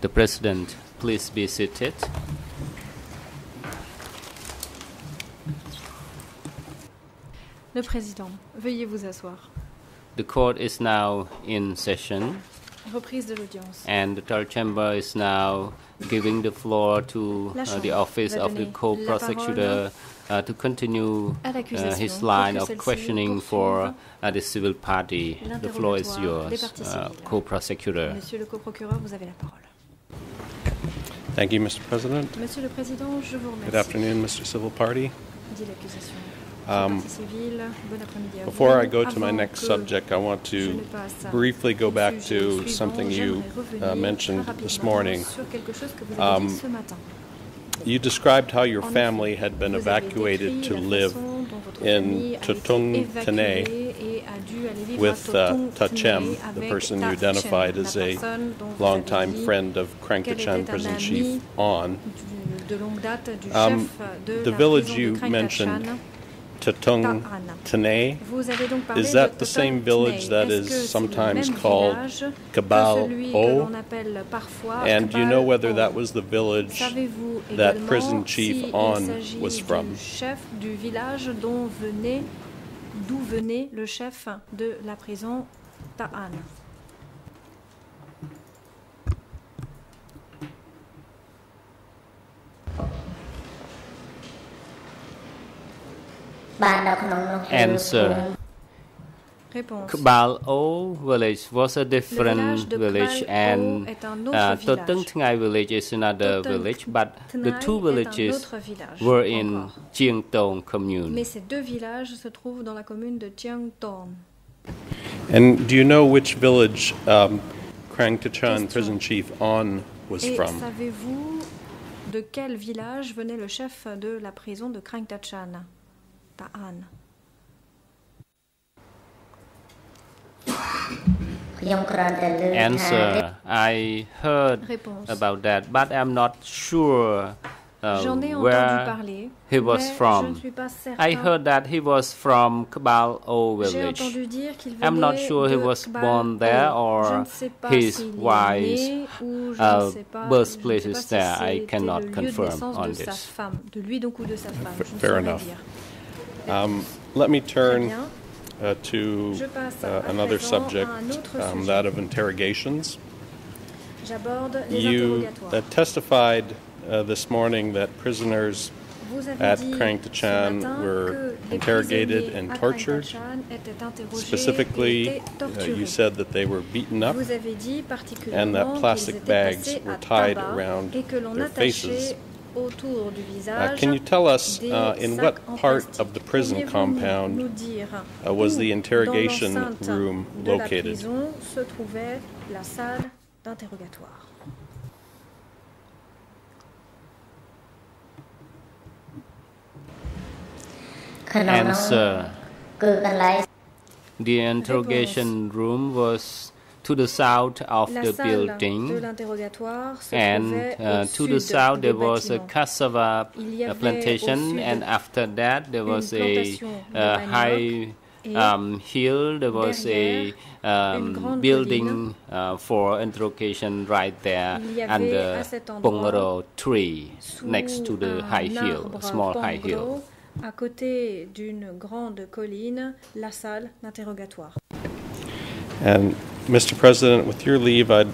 The President, please be seated. Le Président, veuillez vous asseoir. The court is now in session. Reprise de l'audience. And the third chamber is now giving the floor to uh, the office of the co-prosecutor uh, to continue uh, his line of questioning for uh, the civil party. The floor is yours, uh, co-prosecutor. Monsieur le coprocureur, vous avez la parole. Thank you, Mr. President. Monsieur le Président, je vous remercie. Good afternoon, Mr. Civil Party. Um, Partie civile, bon après-midi à Before. I go to my next subject, I want to briefly go back to something you uh, mentioned this morning. sur quelque chose que vous avez Um, dit ce matin. You described how your family had been evacuated to live façon dont votre in famille a été Tutong évacuée Tene et a dû aller vivre with uh, Tachem, the person you identified as a personne dont vous longtime friend of Krang qu'elle Tachan était un prison chief On. du- de longue date du Um, the village you mentioned, Tachan. Tutong Ta'an. Tene, Vous avez donc parlé Is de that the Tutong same Tene. village that Est-ce is que c'est le sometimes même called village Kabal que celui que O? l'on appelle parfois And do you know Kabal whether O? that was the village Savez-vous that également prison chief si On il s'agit was from? du chef du village dont venait, d'où venait le chef de la prison Ta'an Answer. Kbal O village was a Le different village de village, Kbal O and est un autre uh, village. Toteng Tngai village is another village, but the two est un villages autre village, were in. Chiang Tong commune. Mais ces deux villages se trouvent dans la commune de Chiangton. And do you know which village um, Krang Tachan prison chief On was Et from? savez-vous de quel village venait le chef de la prison de Krang Tachan Ta'an. Answer. I heard Réponse. about that, but I'm not sure uh, J'en ai entendu where parler, he was from. ne suis pas certain. I heard that he was from Kbal O village. entendu dire qu'il venait I'm not sure he was Kbal born there or ne sais pas his wife's né ou je uh, ne sais pas, birthplace je ne is si there. I cannot le lieu de confirm on this. femme, de lui donc ou de sa femme. Je ne fair saurais enough. Um, let me turn uh, to uh, another subject, à un autre um, that of interrogations. You uh, testified uh, this morning that prisoners at Krang Tachan were interrogated and tortured. Tachan étaient interrogés et Specifically, uh, you said that they were beaten up Vous avez dit and that plastic bags were tied around et que l'on their faces. Autour du Uh, visage can you tell us uh, in what part of the prison compound dire uh, was the interrogation room de la located? prison se trouvait la salle d'interrogatoire Answer. The interrogation room was to the south of La the building, and uh, to the south there was a cassava Il y uh, avait au plantation, and after that there was a plantation de uh, manioc high um, hill. There was a um, building uh, for interrogation right there Il y avait under à cet tree next to the high hill, arbre small high hill. à côté d'une grande colline, la salle d'interrogatoire. And Mr. President, with your leave, I'd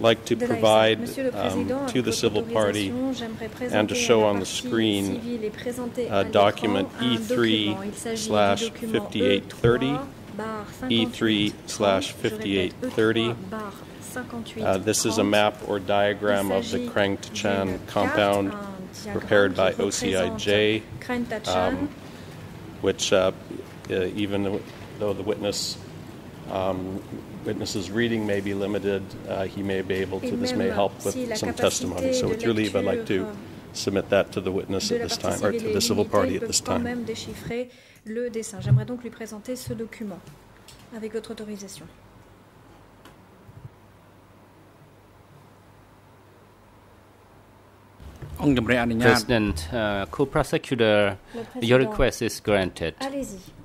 like to provide um, to the civil party autorisation, j'aimerais présenter and to show on the screen civile et présenter uh, à document E3 document. Il s'agit du slash document 5830, E3 barre 58 E3 slash je répète, 5830. E3 barre 58 Uh, This is a map or diagram of the Krang Tachan compound prepared by OCIJ, um, which uh, even though the witness, um, Witness's reading may be limited. Uh, he may be able to, this may help with some testimony. So with your leave, I'd like to uh, submit that to the witness at this time, or to the civil party at this time. le dessin. J'aimerais donc lui présenter ce document avec votre autorisation. President, uh, co-prosecutor, your request is granted. Allez-y.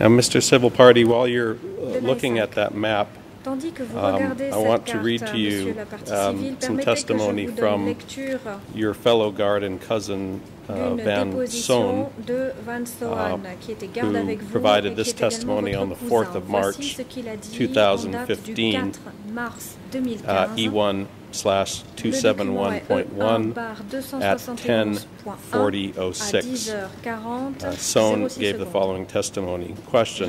Now, Mr. Civil Party, while you're uh, looking at that map, Tandis que vous Um, I want to read to you, Monsieur la partie um, some permettez que je testimony from your fellow guard and cousin Van déposition Sohn, de Van était garde who avec vous provided this testimony on the 4th of March, ce qu'il a dit en date du 2015, uh, E1 slash Le document est E1 271.1 barre at 271.1 à 10:40:06. 10h40. Uh, Sohn gave the following testimony. Question.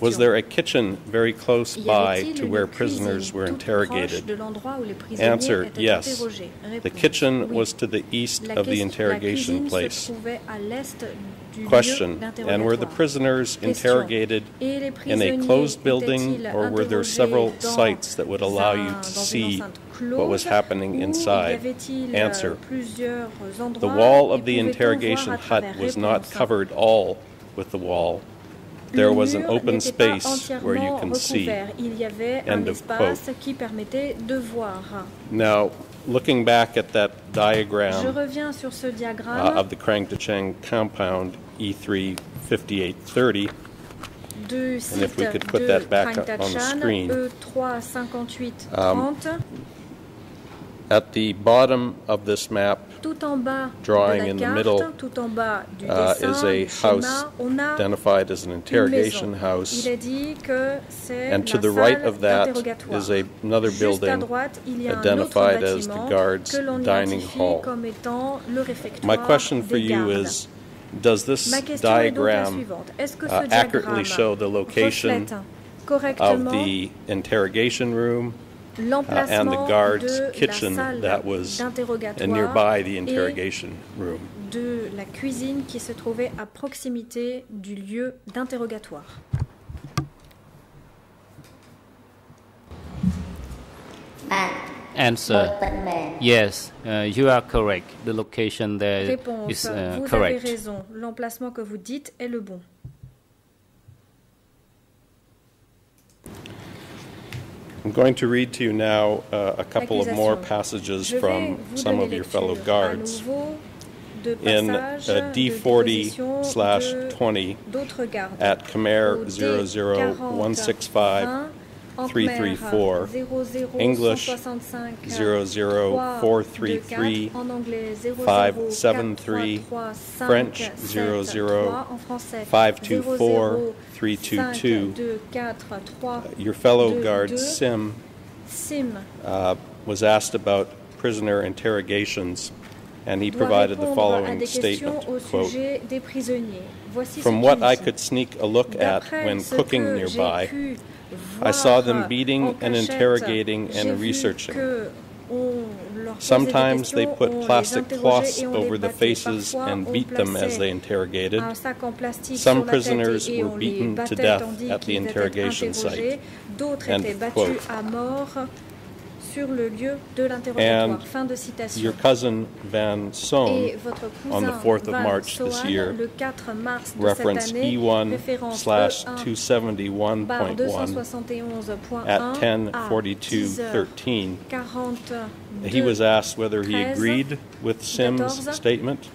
Was there a kitchen very close by to where prisoners were interrogated? de l'endroit où les prisonniers Answer Yes. The kitchen was to the east of the interrogation place. se trouvait à l'est du Question And were the prisoners interrogated in a closed building or were there several sites that would allow you to see what was happening inside? euh, Answer The wall of the interrogation hut was not covered all with the wall. There was an open space where you can see. recouvert. Il y avait un End of espace qui permettait de voir. Now, looking back at that Je diagram reviens sur ce uh, of the Krang Cheng compound E3 5830, And if we could put that back up on the screen. E3 58 Um, at the bottom of this map Tout en bas drawing in the middle, tout en bas du uh, is a house identified as an interrogation house. Il dit que And to the right of that is a- another building droite, il y a un autre identified as the guards' dining hall. comme étant le My question for you is, does this Ma question est donc la diagram suivante. Est-ce que ce uh, accurately show the location of the interrogation room l'emplacement the guard's de kitchen la salle that was d'interrogatoire nearby the et interrogation room? de la cuisine qui se trouvait à proximité du lieu d'interrogatoire. Answer. Yes, uh, you are correct. The location there Réponse. is uh, vous avez correct. raison. L'emplacement que vous dites est le bon. I'm going to read to you now uh, a couple of more passages from some of your fellow guards in uh, D40 slash 20 at Khmer Au D40 00165 en 334, Khmer 00 English 165 00433 en anglais 573, French 573, 00 en français 524 322. 524 Your fellow guard. Sim Sim uh, was asked about prisoner interrogations, and he provided the following statement, quote, sujet des prisonniers. Voici From what I could sneak a look at when cooking nearby, I saw them beating and interrogating and researching. que on leur posait des Sometimes they put plastic cloths et on les over the faces and beat them as they interrogated. un sac en plastique Some sur la tête prisoners were beaten to death at the interrogation site. End étaient of battus quote. Sur le lieu de l'interrogatoire. Fin de citation. Your cousin Van Sohn Et votre cousin on the 4th of Van March this year, le 4 mars de reference cette année, E1 référence slash E1 barre 271.1 271.1 at 1042.13. He was asked whether he agreed with Sim's 14. statement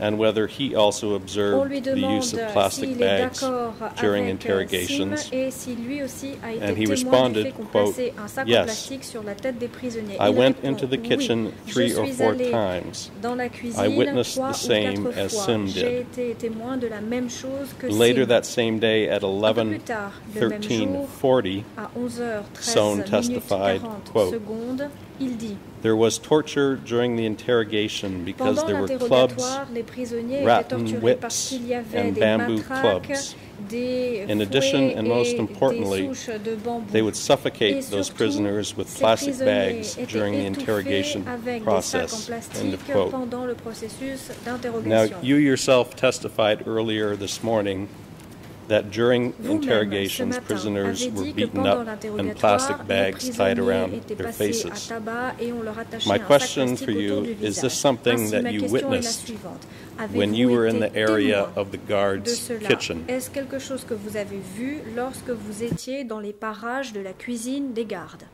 and whether he also observed the use of plastic bags during euh, interrogations. Si lui aussi a été And he responded, du fait qu'on quote, plaçait un sac "Yes. en plastique sur la tête des prisonniers. I went répond, into the kitchen three or four times. I witnessed the same as. Sim did. été témoin de la même chose que Later that same day at Un peu plus tard, le même jour, 11:13:40, à 11h13 Sohn testified, quote, il dit there was torture during the interrogation because Pendant there were clubs les prisonniers whips, parce qu'il y avait and bamboo clubs. In addition, and most importantly. They would suffocate Et those prisoners with plastic bags during the interrogation avec des sacs en process. End of quote. pendant le processus Now, you yourself testified earlier this morning that during Vous-même, interrogations, prisoners were beaten up and plastic bags tied around their faces. tabac et on leur attachait My question for you, is this something that you question est la witnessed when you were in the area of the guard's kitchen? Est-ce quelque chose que vous avez vu lorsque vous étiez dans les parages de la cuisine des gardes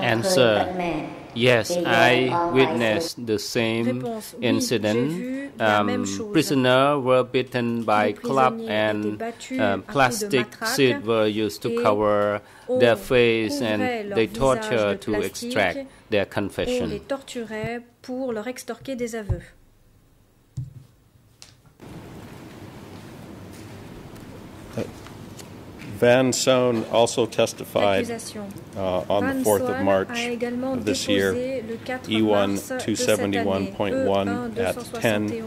Answer. Yes, I witnessed the same Réponse, oui, j'ai incident. Um, prisoners were beaten by club and étaient battus à coups de plastic matraque sheet were used to cover their face and they visage torture to extract their On confession. les torturait pour leur extorquer des aveux. Van Sohn also testified uh, on Van the 4th of March of this year E1 mars de cette année, 271.1 E1 at 271.1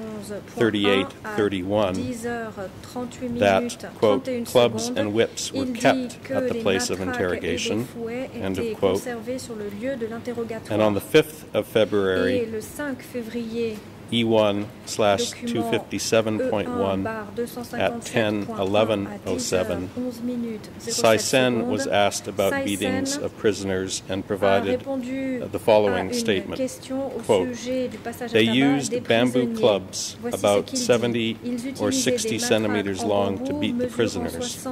à 38:31 10h38 that, quote, 31 clubs and whips were kept at the place of interrogation, end of quote. conservés sur le lieu de l'interrogatoire. And on the 5th of February, le 5 février, E1 slash E 257.1 at 10, 257.1 11, à 10h11 minutes 07 Saisen was asked about beatings of prisoners and provided the following statement. Quote, sujet du passage à They used bamboo clubs about ce qu'il dit. 70 or 60 centimeters long to beat the prisoners,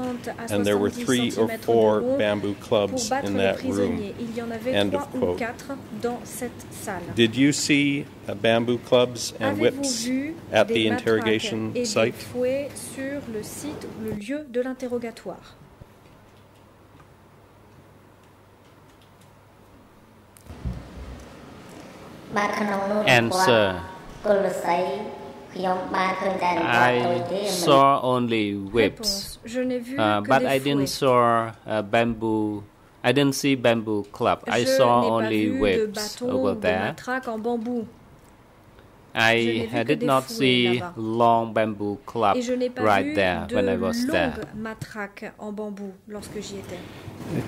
and there were three or four bamboo clubs in that room. prisonniers. Il y en avait End of quote. 4 dans cette salle. Did you see uh, uh, bamboo clubs and whips at the interrogation site? sur le site le lieu de l'interrogatoire. And sir, I saw only whips, uh, but I didn't saw uh, bamboo. I didn't see bamboo club. I saw only whips over there. I did not see long bamboo club right there when I was there.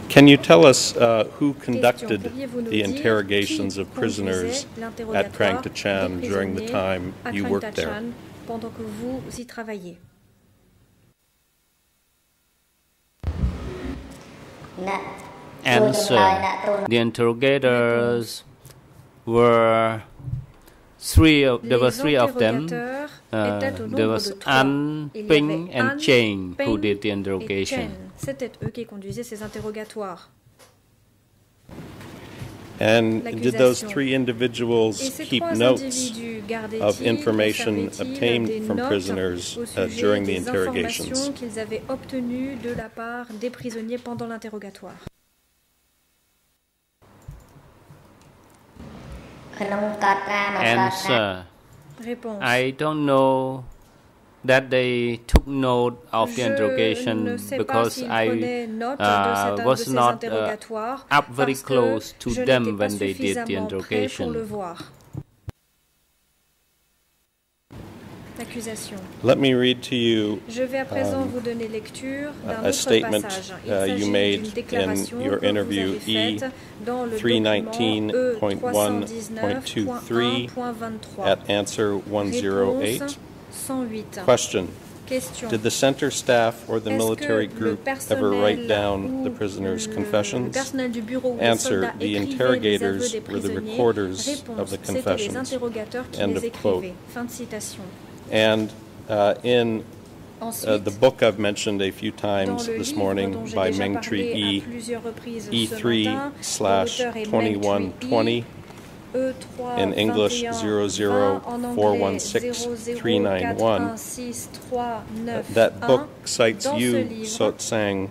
Can you tell us uh, who conducted the interrogations of prisoners at Krang Tachan during the time you worked there? Answer. The interrogators were three. Of, there were three of them. Uh, there was Ping, avait and An, Cheng who did the et interrogation. Chen. C'était eux qui conduisaient ces interrogatoires. And did those three Et individuals ces keep trois notes of information obtained des from notes prisoners uh, during the des interrogations? informations qu'ils avaient obtenues de la part des prisonniers pendant l'interrogatoire? Answer. I don't know that they took note of the interrogation ne sais because I note de, uh, cette- was not uh, up very close to them when they did the suffisamment pour le interrogation. Voir. L'accusation. Let me read to you Je vais à présent vous donner lecture d'un autre statement, passage. Il uh, you made déclaration in your interview avez faite dans le E319.1.23 at answer 108. 108. Question Question. Did the center staff or the military group ever write down the prisoners' confessions? personnel du bureau ou les Answer The écrivaient les aveux interrogators were the recorders Réponse, of the confessions. End of quote. Écrivaient. Fin de citation. And uh, in uh, the book I've mentioned a few times this morning by Meng parlé Tri à E, plusieurs reprises ce E3 matin, slash l'auteur est Meng Tri 2120, E3 in English 21 00 en anglais 416 391. that book cites Dans ce you, livre, Sotsang,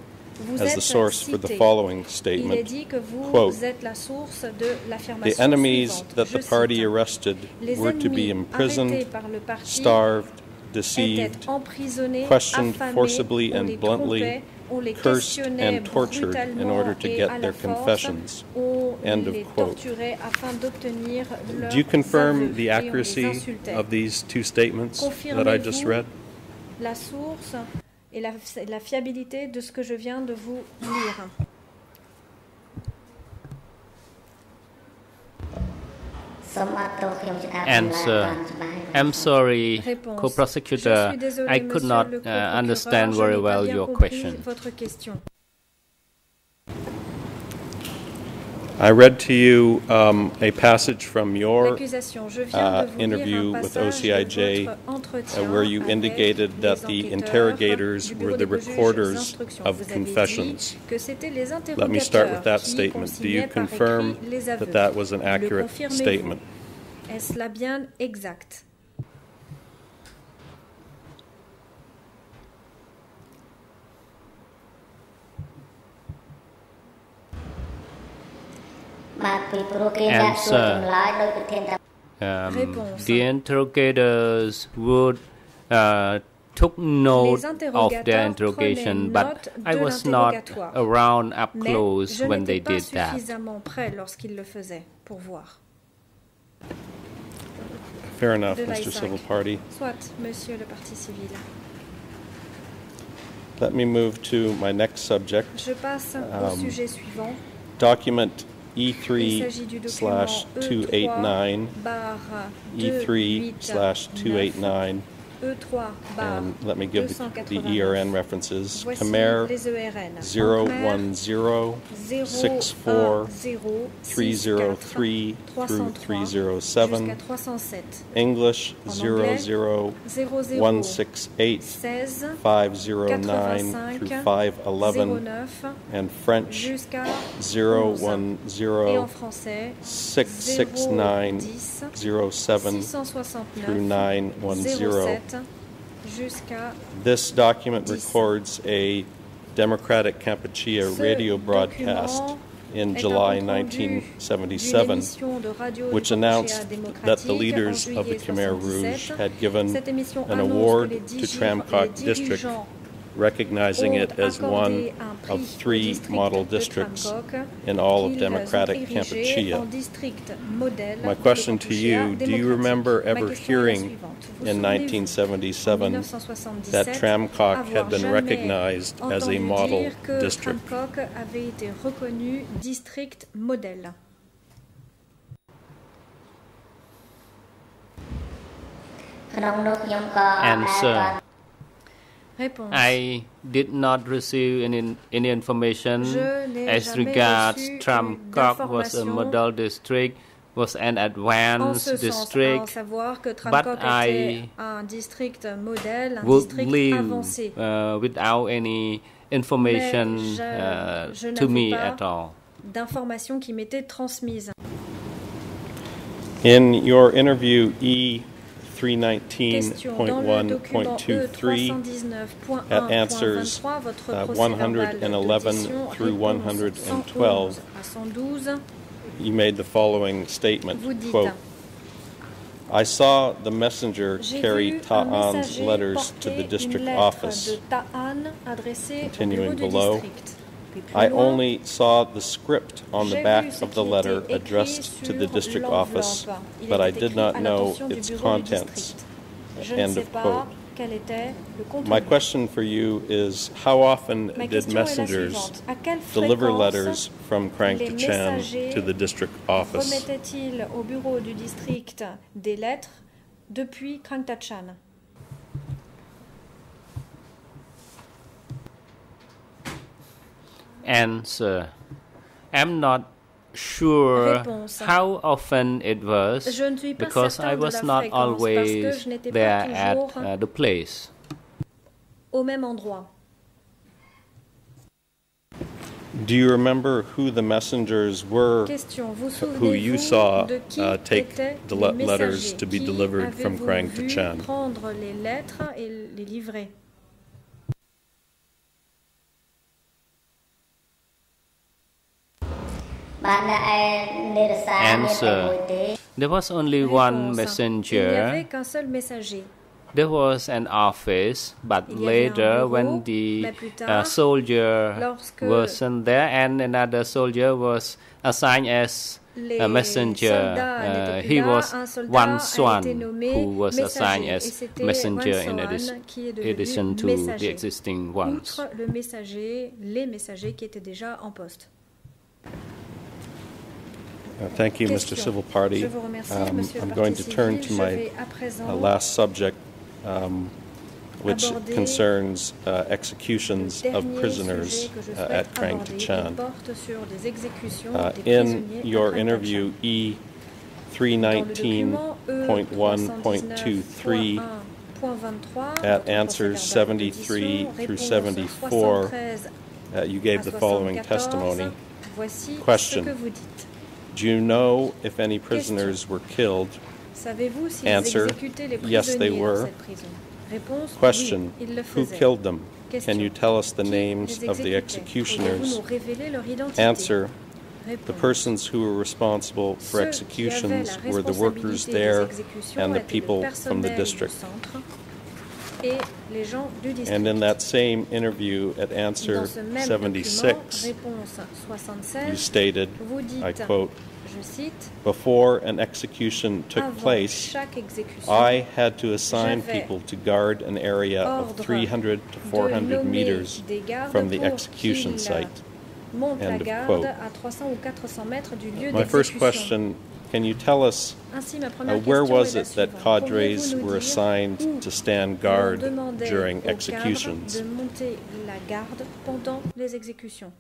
as the source for the following statement. vous Quote, êtes la source de The enemies suivante. that Je the party cite, arrested were to be imprisoned, par le parti starved, deceived, questioned forcibly and bluntly, trompait, on les cursed and tortured in order to get their confessions. End of quote. Do you confirm the et on les accuracy of these two statements that I just read? Et la, la fiabilité de ce que je viens de vous lire. Answer. I'm sorry, co-prosecutor. Je suis désolé, I could not uh, understand je very well your question. I read to you um, a passage from your L'accusation, je viens uh, interview with OCIJ, uh, where you indicated that the interrogators were the recorders of Vous avez dit confessions. que c'était les Let me start with that statement. Do you confirm écrit les aveux. that that was an accurate statement? Est-ce bien exact Answer. Um, the interrogators would uh, took note of their interrogation, but I was not around up close when they did that. Fair enough, Mr. Civil Party. Let me move to my next subject. Um, document E3 s'agit du document slash 289, E3 slash 289, E3 barre and let me give the, the 289. ERN references. Voici Khmer les ERN. 010 64 303 through 307, jusqu'à 307. English En anglais, 00 00 168 16 509 through 511, 09 and French jusqu'à 010 et en français 669 07 through 910. 07 jusqu'à This document 10. records a Democratic Kampuchea Ce radio broadcast in July compte rendu d'une 1977, émission de radio which announced that the leaders of the Khmer Rouge had given an award to Tram Kak District, recognizing it as one of three model districts in all of democratic Kampuchea. My question to you, do you remember ever hearing in 1977 that Tram Kak had been recognized as a model district? Answer. បាន Réponse. I did not receive any, any information as regards reçu Tram Kak was a model district, was an en advanced ce sens, district, savoir que but I un district modèle, un would district leave uh, without any information je- uh, je to me at all. D'informations qui m'étaient transmises. In your interview E Question. Dans le document E E319.1.23, at answers, uh, 111 through 112. 111 à 112, you made the following statement, quote, I saw the messenger carry Ta'an's letters to the district office. de Ta'an adressée au Continuing below, district. I only saw the script on the back of the letter addressed to the district office, but I did not know its contents. district. Je ne End of quote. quel était le contenu. My question for you is how often did question est la messengers suivante. À quelle deliver letters from Krang Tachan to the district office? remettait-il au bureau du district des lettres depuis Krangtachan Answer. I'm not sure Réponse. how often it was Je ne suis pas because I was not fréquence, parce que always je n'étais pas there at uh, the place. au même endroit. Do you remember who the messengers were Question. Vous who you saw de qui uh, take the le- letters to be delivered from avez-vous Krang to vu Chan? Answer. There was only one messenger. There was an office, but later when the uh, soldier was sent there and another soldier was assigned as a messenger, uh, he was one swan who was assigned as messenger in addition, addition to the existing ones. Uh, Thank you, Mr. Civil Party. Je vous remercie, Um, I'm going to turn to my vais à présent uh, last subject. Um, which concerns uh, executions of prisoners sujet que je uh, at Krang. Tachan. Il porte sur des exécutions Uh, in your interview E Dans le document E 319.1.23 319.23 at answers 73 through 74, uh, you gave the following testimony. Voici Question. Ce que vous dites. Do you know if any prisoners were killed? Savez-vous s'ils Answer. exécutaient les Yes, they were. dans cette prison Réponse Question. oui, ils le Who faisaient. killed them? Question. Can you tell us the Qui names les of the exécutait executioners? Pouvez-vous nous révéler leur identité Answer. The Réponse. persons who were responsible for Ceux qui avaient executions were the workers responsabilité there exécutions and the étaient le people from the personnel du district. centre et les gens du district. And in that same interview at answer Dans ce même 76, you stated, dites, I quote, cite, Before an execution took place, I had to assign people to guard an area of 300 to 400 meters from the execution site. End of quote. à 300 ou 400 mètres du lieu My first question can you tell us uh, where was it that suivante. cadres were assigned to stand guard during executions? de monter la garde pendant les exécutions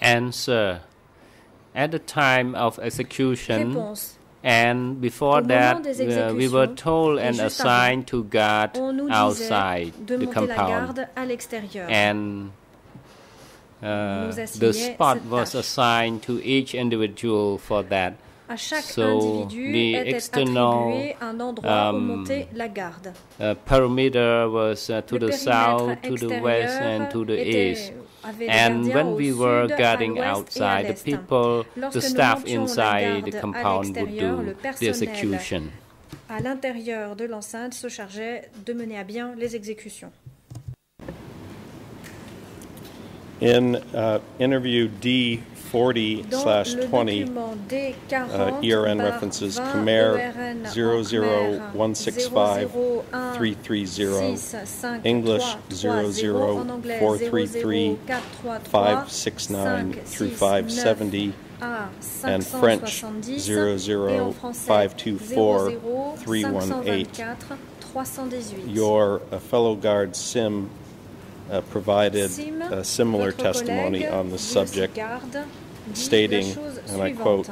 Answer. At the time of execution Réponse. And before that, uh, we were told and assigned to guard outside the compound. And uh, the spot was assigned to each individual for that. À chaque individu the attribué un endroit um, où monter la garde. Perimeter was uh, to Le the south, to the west, and to the east. And when we were guarding outside, the people, the staff inside the compound. À l'intérieur de l'enceinte se chargeait de mener à bien les exécutions. 40 slash 20 uh, ERN references Khmer 00165 English 00433 through 570 and French 00524 318. Your uh, fellow guard SIM uh, provided a similar testimony on the subject, stating, and I quote,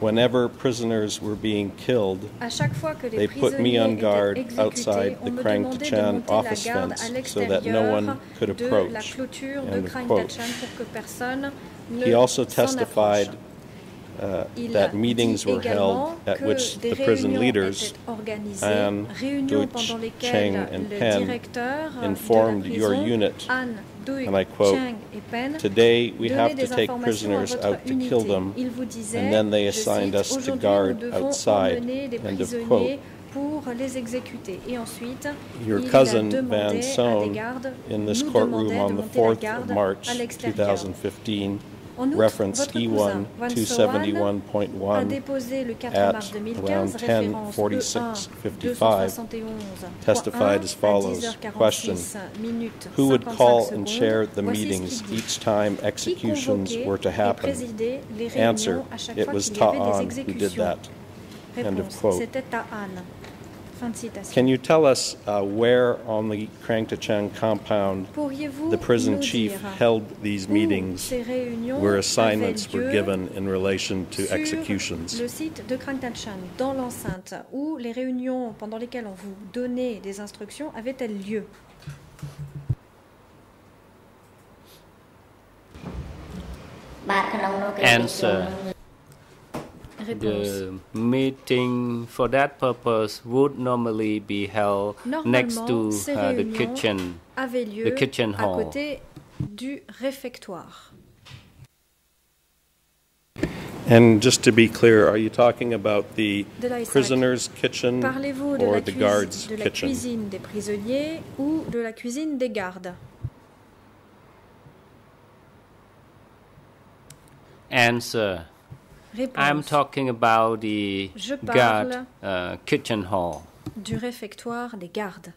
Whenever prisoners were being killed, À chaque fois que les they put me on guard outside the Krang Tachan office fence so that no one could approach. End of quote. Tachan pour que personne ne He also testified. Uh, that meetings were held at which the prison leaders Anne, Deutsch, Cheng, and le Penn informed your unit, and I quote, Cheng et Penn, Today we have to take prisoners out to kill them, Il vous disait, and then they assigned us to guard outside. End of quote. pour les exécuter. Et ensuite, Your cousin Van Sohn, in this courtroom on the 4th of March 2015, En outre, referenced votre cousin, E1 Van Sohn, a 271.1 déposé le 4 at around référence 10:46, E1 55, 271 testified as follows. Question. Who would call and chair the meetings each time executions were to happen? présidait les réunions Answer. It was qu'il y avait des Ta'an who did that. End of quote. Fin de citation. Can you tell us uh, where on the Krangtachan compound the prison chief held these meetings where assignments were given in relation to executions? Le site de Krangtachan, dans l'enceinte, où les réunions pendant lesquelles on vous donnait des instructions avaient-elles lieu? Answer. Réponse. The meeting for that purpose would normally be held next to uh, the kitchen. avait lieu The kitchen à hall. côté du réfectoire. And just to be clear, are you talking about the De la Isaac. prisoner's kitchen Parlez-vous de, or la the guard's de la kitchen? cuisine des prisonniers ou de la cuisine des gardes Answer. Réponse. I'm talking about the Je guard parle uh, kitchen hall. du réfectoire des gardes.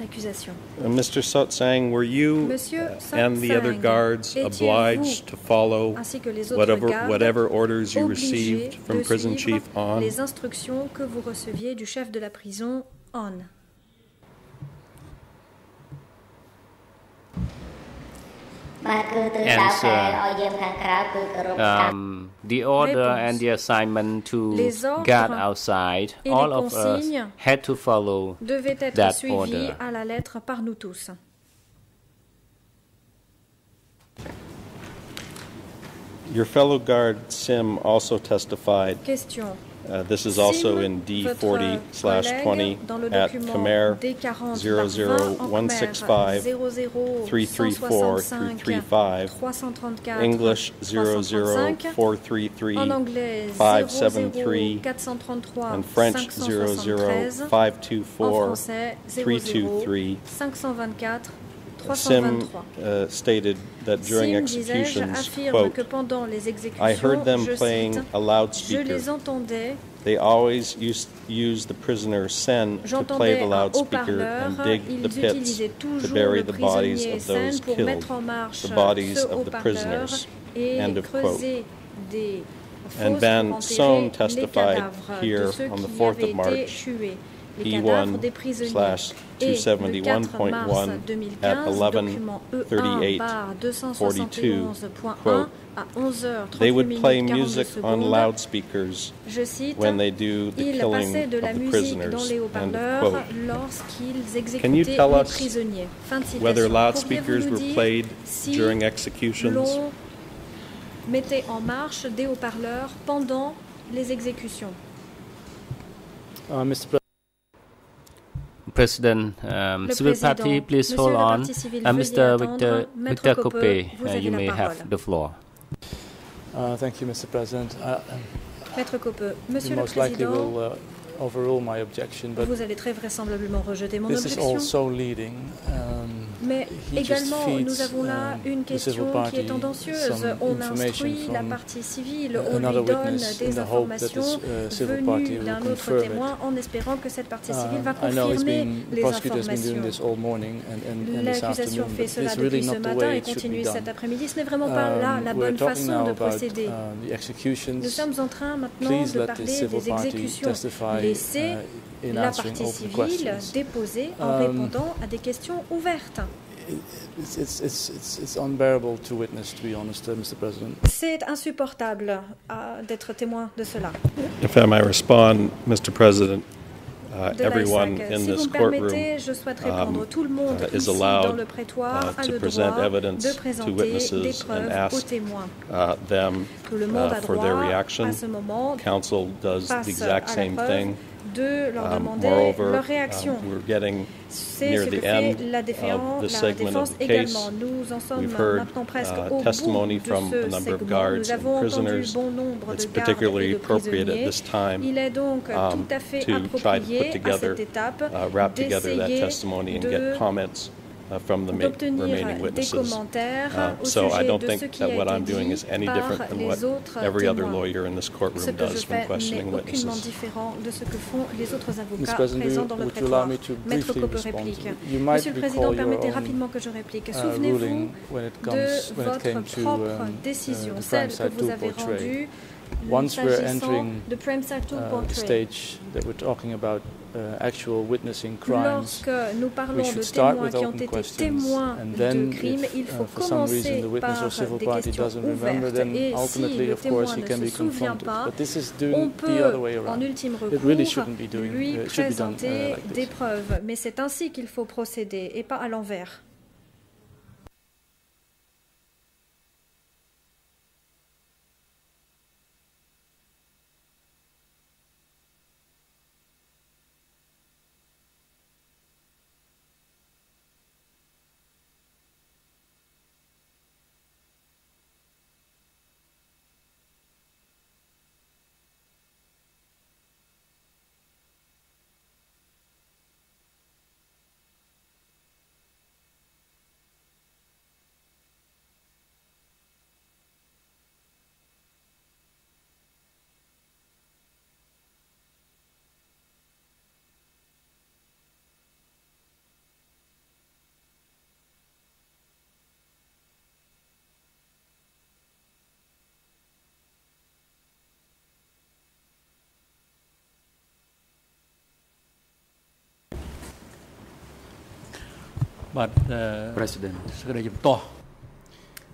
l'accusation. Uh, Mr. Sotsang, were you Monsieur uh, and the other Sotsang, guards obliged to follow whatever, gardes, whatever orders you obligés received from de prison suivre chief on? les instructions que vous receviez du chef de la prison On. Answer. Um, the order and the assignment to Les guard outside, all of us had to follow that order. à la lettre par nous tous. Your fellow guard Sim also testified. Question. Uh, this is also in D40 slash 20 at Khmer D40 00165 334 through 35, English 335, 00433 573 and French 573, 00524 323. 524 Sim uh, stated that during Sim, executions, quote, que pendant les exécutions, I heard them je playing cite, a loudspeaker. They always used use the prisoner Sen to play the loudspeaker and dig the pits to bury the bodies of those killed, mettre en marche the bodies of the prisoners. End of quote. And pour Song testified here on the 4th of March, tués. Les cadavres des P1 prisonniers. slash Et le 4 mars 271.1 2015, at document E1 11:38 bar 42, 271.1 quote, à 11h38 They would play minutes 42 music on secondes, loudspeakers je cite, when they do the Ils killing passaient de la of the musique dans prisoners. les End of haut-parleurs quote. lorsqu'ils Can you exécutaient tell les us prisonniers. Fin de citation. Whether Pourriez-vous loudspeakers nous were dire played si during executions? l'on mettait en marche des haut-parleurs pendant les exécutions Uh, Mr. President, President, um, Le civil président, party, please Monsieur hold le on. Civil, Uh, Mr. Victor, Maître Victor Koppe, Koppe, uh, you may parole. have the floor. uh, thank you, Mr. President. Uh, Maître Koppe, Monsieur you le most likely Président, will uh, overrule my objection, but vous allez très vraisemblablement rejeter mon this is objection. also leading. Um, Mais he just également, feeds, nous avons là um, une the civil question qui party est tendancieuse. some On information instruit la from partie civile, on another lui donne witness in des the hope that this informations uh, civil party venues will d'un autre confirm it. témoin en espérant que cette partie civile va Uh, I know confirmer been, les been doing informations. this all morning and, and, and this L'accusation afternoon, fait but cela it's really depuis ce not the matin way et it should be continue done. cet après-midi. Ce n'est vraiment pas là Um, la we're bonne talking façon now de about procéder. um, the executions. Nous sommes en train maintenant Please de let the parler civil des party exécutions. testify Laissez uh, in la answering partie open civile questions. déposer en Um, répondant à des questions ouvertes. It's, it's, it's, it's, it's unbearable to witness, to be honest, uh, Mr. President. C'est insupportable euh, d'être témoin de cela. If I may respond, Mr. President, uh, everyone in this courtroom permettez, je souhaite répondre. um, Tout le monde uh, is allowed, uh, to present evidence to witnesses and ask, uh, them Tout le monde uh, for their reaction. Counsel does the exact same thing. De leur Um, demander moreover, leur um, réaction. we're getting C'est near ce the que fait end la, of défense, this la segment défense of the également. case. Nous en sommes We've heard maintenant presque uh, au bout testimony de from ce a number of segment. guards Nous and avons entendu prisoners. bon nombre It's de gardes et particularly de appropriate at prisonniers. this time Il est donc um, tout à fait to try to approprié put à together, cette étape uh, wrap together that d'essayer testimony and de d'obtenir des commentaires au sujet de ce qui a été dit par les autres témoins. Ce que je fais n'est aucunement différent de ce que font les autres avocats présents le Monsieur le Président, permettez rapidement que je réplique. Souvenez-vous de votre propre décision, celle que vous avez rendue Once we're entering de Prime Side 2 uh, Portrait. stage that we're talking about uh, actual witnessing crimes, Lorsque nous parlons we should start with open questions, and then crimes, if il uh, faut for some reason commencer the witness par or civil party doesn't remember, then si ultimately, le of course, he ne can se be souvient confronted. pas, But this is doing the other way around. ultime It really recours, shouldn't be doing. uh, it should be done uh, like this. preuves. Mais c'est ainsi qu'il faut procéder et pas à l'envers. but uh, President,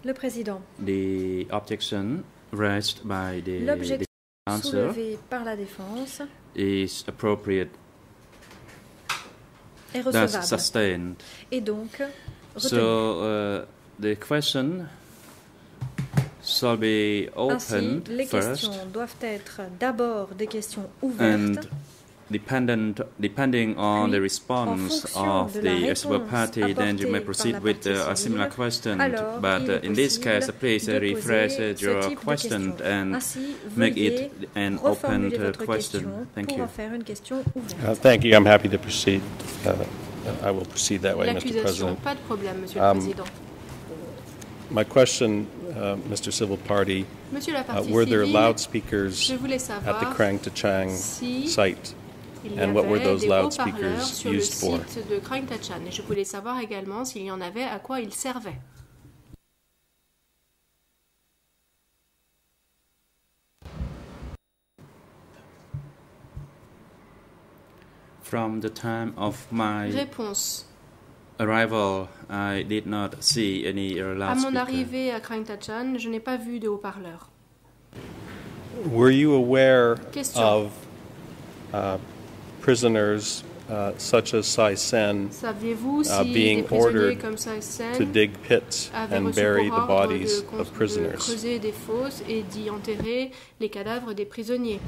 le président. The objection raised by the L'objection soulevée par la défense is appropriate est recevable sustained. et donc retenue. So uh, the question shall be opened Ainsi, les first questions doivent être d'abord des questions ouvertes dependent depending on the response of the accessible réponse party, then you may proceed with uh, a similar question. alors But uh, in this case, please uh, rephrase uh, your question question. and Ainsi, make it an open reformuler uh, votre question. question Thank you. en faire une question Uh, thank you. I'm happy to proceed. Uh, I will proceed that way, Mr. President. pas de problème, Monsieur Um, Président. My question, uh, Mr. Civil Party, uh, were there loudspeakers at the savoir Krang Tachan si site? Il y and what were avait those des loudspeakers haut-parleurs sur le used for? site de Krang Tachan. Et je voulais savoir également s'il y en avait, à quoi ils servaient. From the time of my Réponse. arrival, I did not see any uh, À mon arrivée à Krang Tachan, je n'ai pas vu de haut-parleurs. Were you aware Question. of uh, prisoners uh, such as Sai Sen Uh, being ordered to Saïsen dig pits and bury the ordre bodies de, of prisoners? creuser des fosses et d'y enterrer les cadavres des prisonniers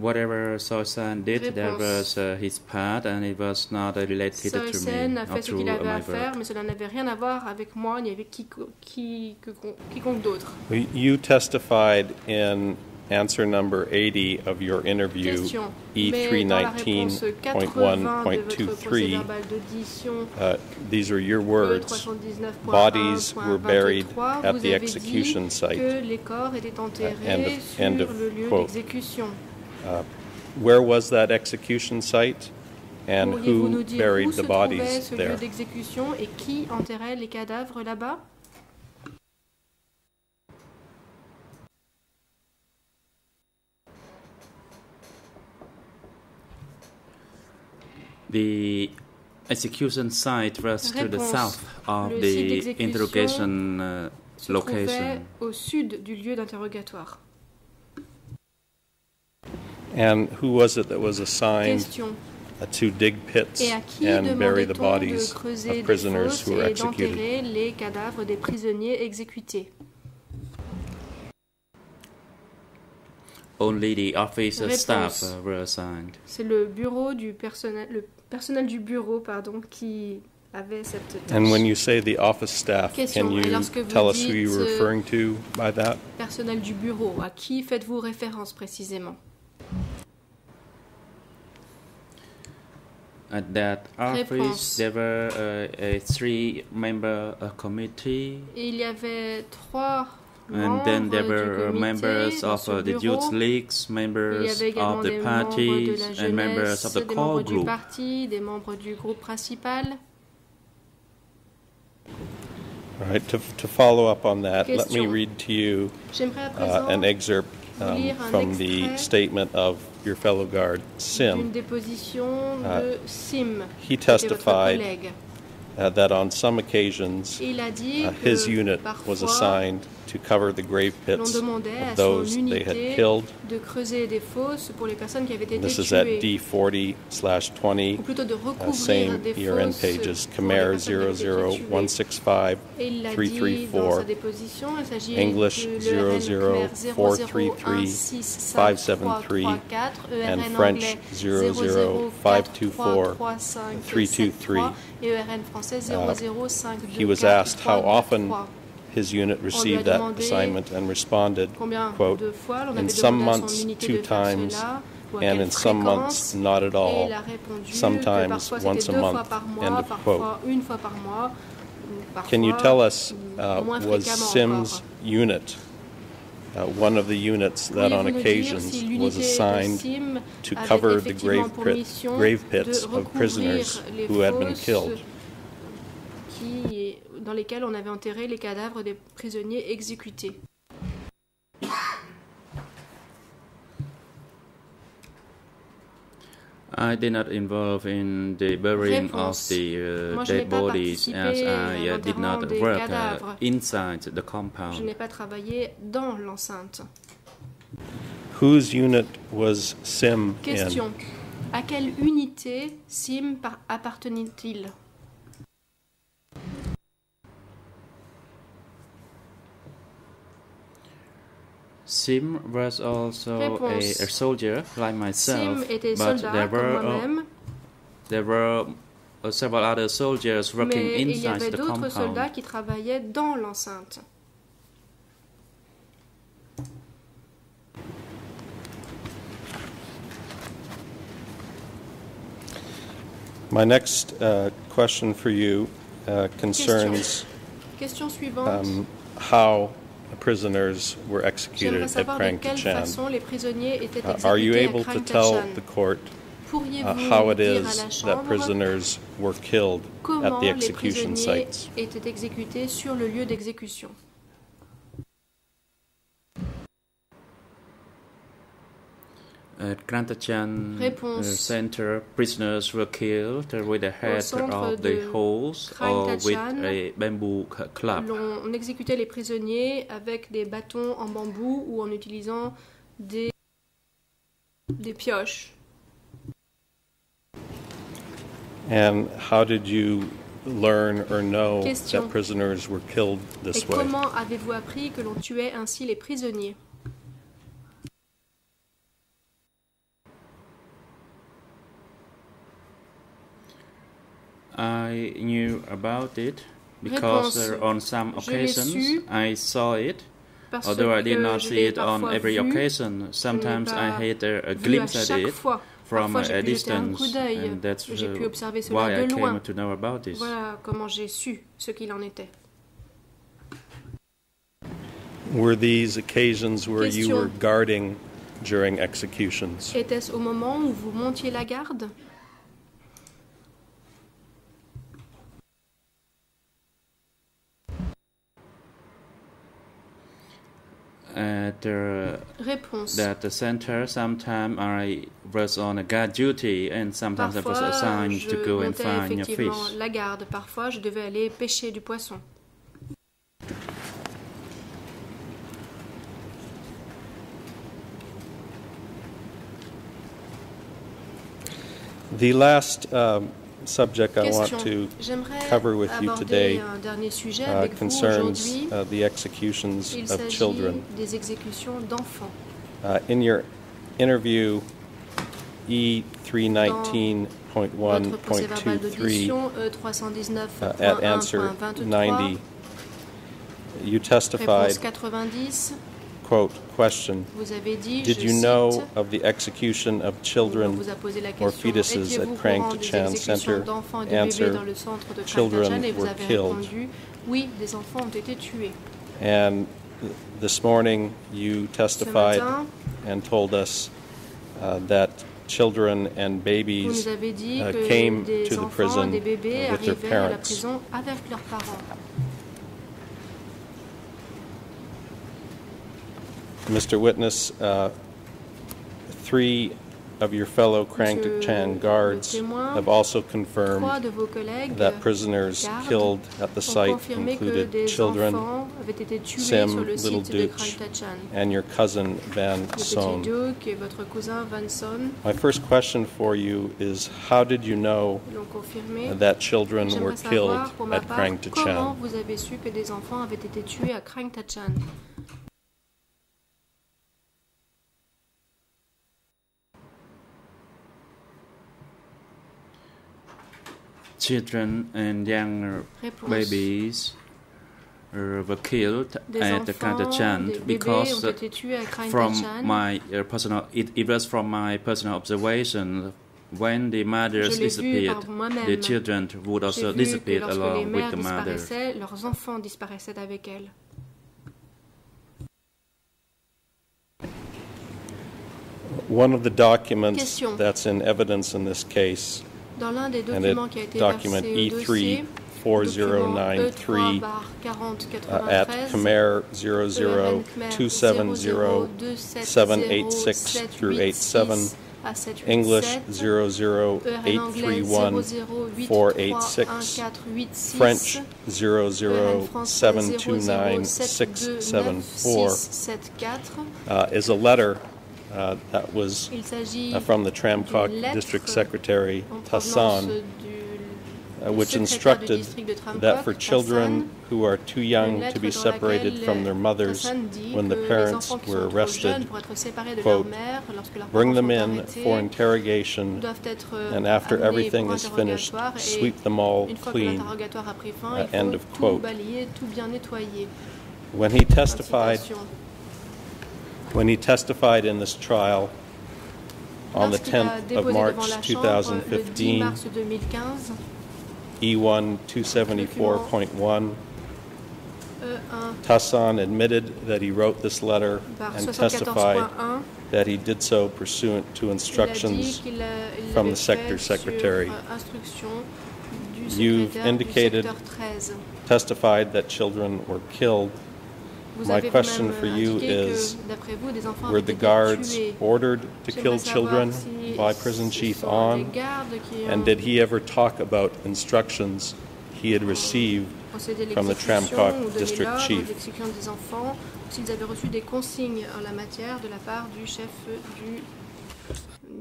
Whatever Soisan did, that Réponse. was uh, his part, and it was not uh, related to me a or fait ce qu'il avait à faire, work. mais cela n'avait rien à voir avec moi ni avec quico- qui- que- quiconque d'autre. You testified in answer number 80 of your interview, Question. Mais dans la réponse 80 de votre procès E319.1.23, uh, these are your words, bodies were buried at the execution site. que les corps étaient enterrés end of- end of quote. d'exécution. Where was that execution site? And who buried the bodies there? The execution site was to the Réponse. south of Le site the d'exécution interrogation uh, se location. au sud du lieu d'interrogatoire. And who was it that was assigned Question. uh, to dig pits Et à qui and bury the bodies of des prisoners fosses who were et executed? les cadavres des prisonniers exécutés? Only the office Réponse. staff uh, were assigned. C'est le bureau du personnel, le personnel du bureau, pardon, qui avait cette tâche. And when you say the office staff, Question. can Et you lorsque vous tell us who you dites, were euh, referring to by that? Personnel du bureau, à qui faites-vous référence précisément? At that office, Réponse. there were uh, a three-member uh, committee, il y avait trois and then there were du comité members of uh, the bureau. youth leagues, members of the membres de parties, la and members of the des core group. parti, des membres du groupe principal. All right, to, to follow up on that, let me read to you uh, an excerpt um, from the statement of your fellow guard, Sim. Uh, de Sim, He qui était votre testified uh, that on some occasions, Et il a dit uh, his unit was parfois, assigned to cover the grave pits of those they had killed. de creuser des fosses pour les personnes qui avaient été This is at D40 slash 20, ou plutôt de uh, same ERN pages, Khmer personnes qui avaient été tuées. 00165 Et il l'a dit dans 334, sa déposition, il s'agit English de l'ERN 00 Khmer 433 573, and French anglais 00 524 323. et ERN français Uh, He was asked how often 323. His unit received that assignment and responded, quote, de fois l'on in some demandé à son months two times, cela, ou à and in some months not at all, il a répondu que sometimes once a month, end of parfois une fois par mois, ou parfois Can you tell us, uh, was Sims' unit, uh, one of the units that on Pourriez-vous nous dire occasions was assigned to cover the grave, pit, grave pits of prisoners who had been killed? Dans lesquelles on avait enterré les cadavres des prisonniers exécutés. I did not involve in the burying Réponse. of the uh, Moi, je n'ai dead pas bodies participé as à I uh, did l'enterrement not des work uh, cadavres. inside the Je compound. n'ai pas travaillé dans l'enceinte. Whose unit was Sim in? Question. À quelle unité Sim par- appartenait-il? Sim was also a, Réponse. a soldier like myself, Sim était but soldat there comme were moi-même, there were uh, several other soldiers working mais il y inside avait the d'autres soldats compound. qui travaillaient dans l'enceinte. My next uh, question for you uh, concerns Question suivante. um, how prisoners were executed at Krang quelle Chan. façon les prisonniers étaient Uh, are you able to tell the court uh, how it dire à la is that prisoners were killed at the execution sites? At Krantachan uh, Réponse. center, prisoners were killed with the head of the Krang or with a bamboo club. L'on- On exécutait les prisonniers avec des bâtons en bambou ou en utilisant des, des pioches. And how did you learn or know Question. that prisoners were killed Et this way? comment avez-vous appris que l'on tuait ainsi les prisonniers? I knew about it because Réponse. uh, on some occasions su I saw it. Although I did not see it on every vu, occasion, sometimes I had a, a glimpse at it fois. from Parfois, a j'ai pu jeter un coup distance, and that's uh, why I loin. came to know about this. Voilà comment j'ai su ce qu'il en était. Were these occasions where you were guarding during executions? Était-ce au moment où vous montiez la garde At uh, Réponse. that the center, sometimes I was on a guard duty, and sometimes I was Parfois, assigned to go and find a fish. la garde. Parfois, je devais aller pêcher du poisson. The last um, subject I want to cover with you today uh, concerns uh, the executions of children. des exécutions d'enfants. Uh, in your interview E Votre procès-verbal E319.1.23 uh, at answer 90, you testified, 90, quote, question, vous avez dit, Did you cite, know of the execution of children vous a posé la or fetuses at Krang courant des Tachan exécutions Center? Answer, bébés dans le centre children Tachan et vous were killed. répondu, oui, des enfants ont été tués. And this morning, you testified matin, and told us uh, that children and babies nous avez dit uh, came to the prison with their arrivaient à la parents. prison avec leurs parents. Mr. Witness, uh, three of your fellow Krang Chan guards have also confirmed de vos collègues that prisoners killed at the site included children enfants avaient été tués Sim, Little site de Dooch, Krang Tachan. and your cousin Van Son. Duke et votre cousin Van Son My first question for you is how did you know that children were killed at Krang Tachan? vous avez su que des enfants avaient été tués à Krang Tachan Children and young Réponse. babies were killed Des at the enfants, Krang Tachan des because ont été tués à Krang from my uh, personal it, it was from my personal observation when the mothers Je l'ai vu disappeared the children would also disappear along with the mother leurs enfants disparaissaient avec elles. One of the documents Question. that's in evidence in this case, Dans l'un des documents qui a été document versé au E3 dossier, document E3 4093 uh, at 4093, Khmer ERN Khmer 00270 786 through 87, à 787. English ERN 00831 486, 00831486. French ERN 00729 674 674. uh, is a letter uh, that was uh, from the Tram Kak District Secretary Tassan, uh, which instructed district de Tram Kak, that for children who are too young to be separated from their mothers when the parents were sont trop jeunes arrested, pour être séparés de quote, leur mère lorsque leurs bring them in for interrogation, être euh, and after everything is finished, sweep them all une fois que clean. l'interrogatoire a pris fin, Uh, end of quote. balayer, tout bien nettoyer. When he testified. When he testified in this trial on the 10th of March devant la Chambre le 10 2015, mars 2015, E1 274.1, Tassan admitted that he wrote this letter and testified that he did so pursuant to il instructions qu'il a- il from the sector secretary. euh, You've indicated testified that children were killed. My question for euh, you is, Were the guards ordered to kill children by Prison Chief sont On? les gardes qui And did he ever talk about instructions he had received from the Tram Kak District Chief? d'exécution des enfants, ou s'ils avaient reçu des consignes en la matière de la part du chef du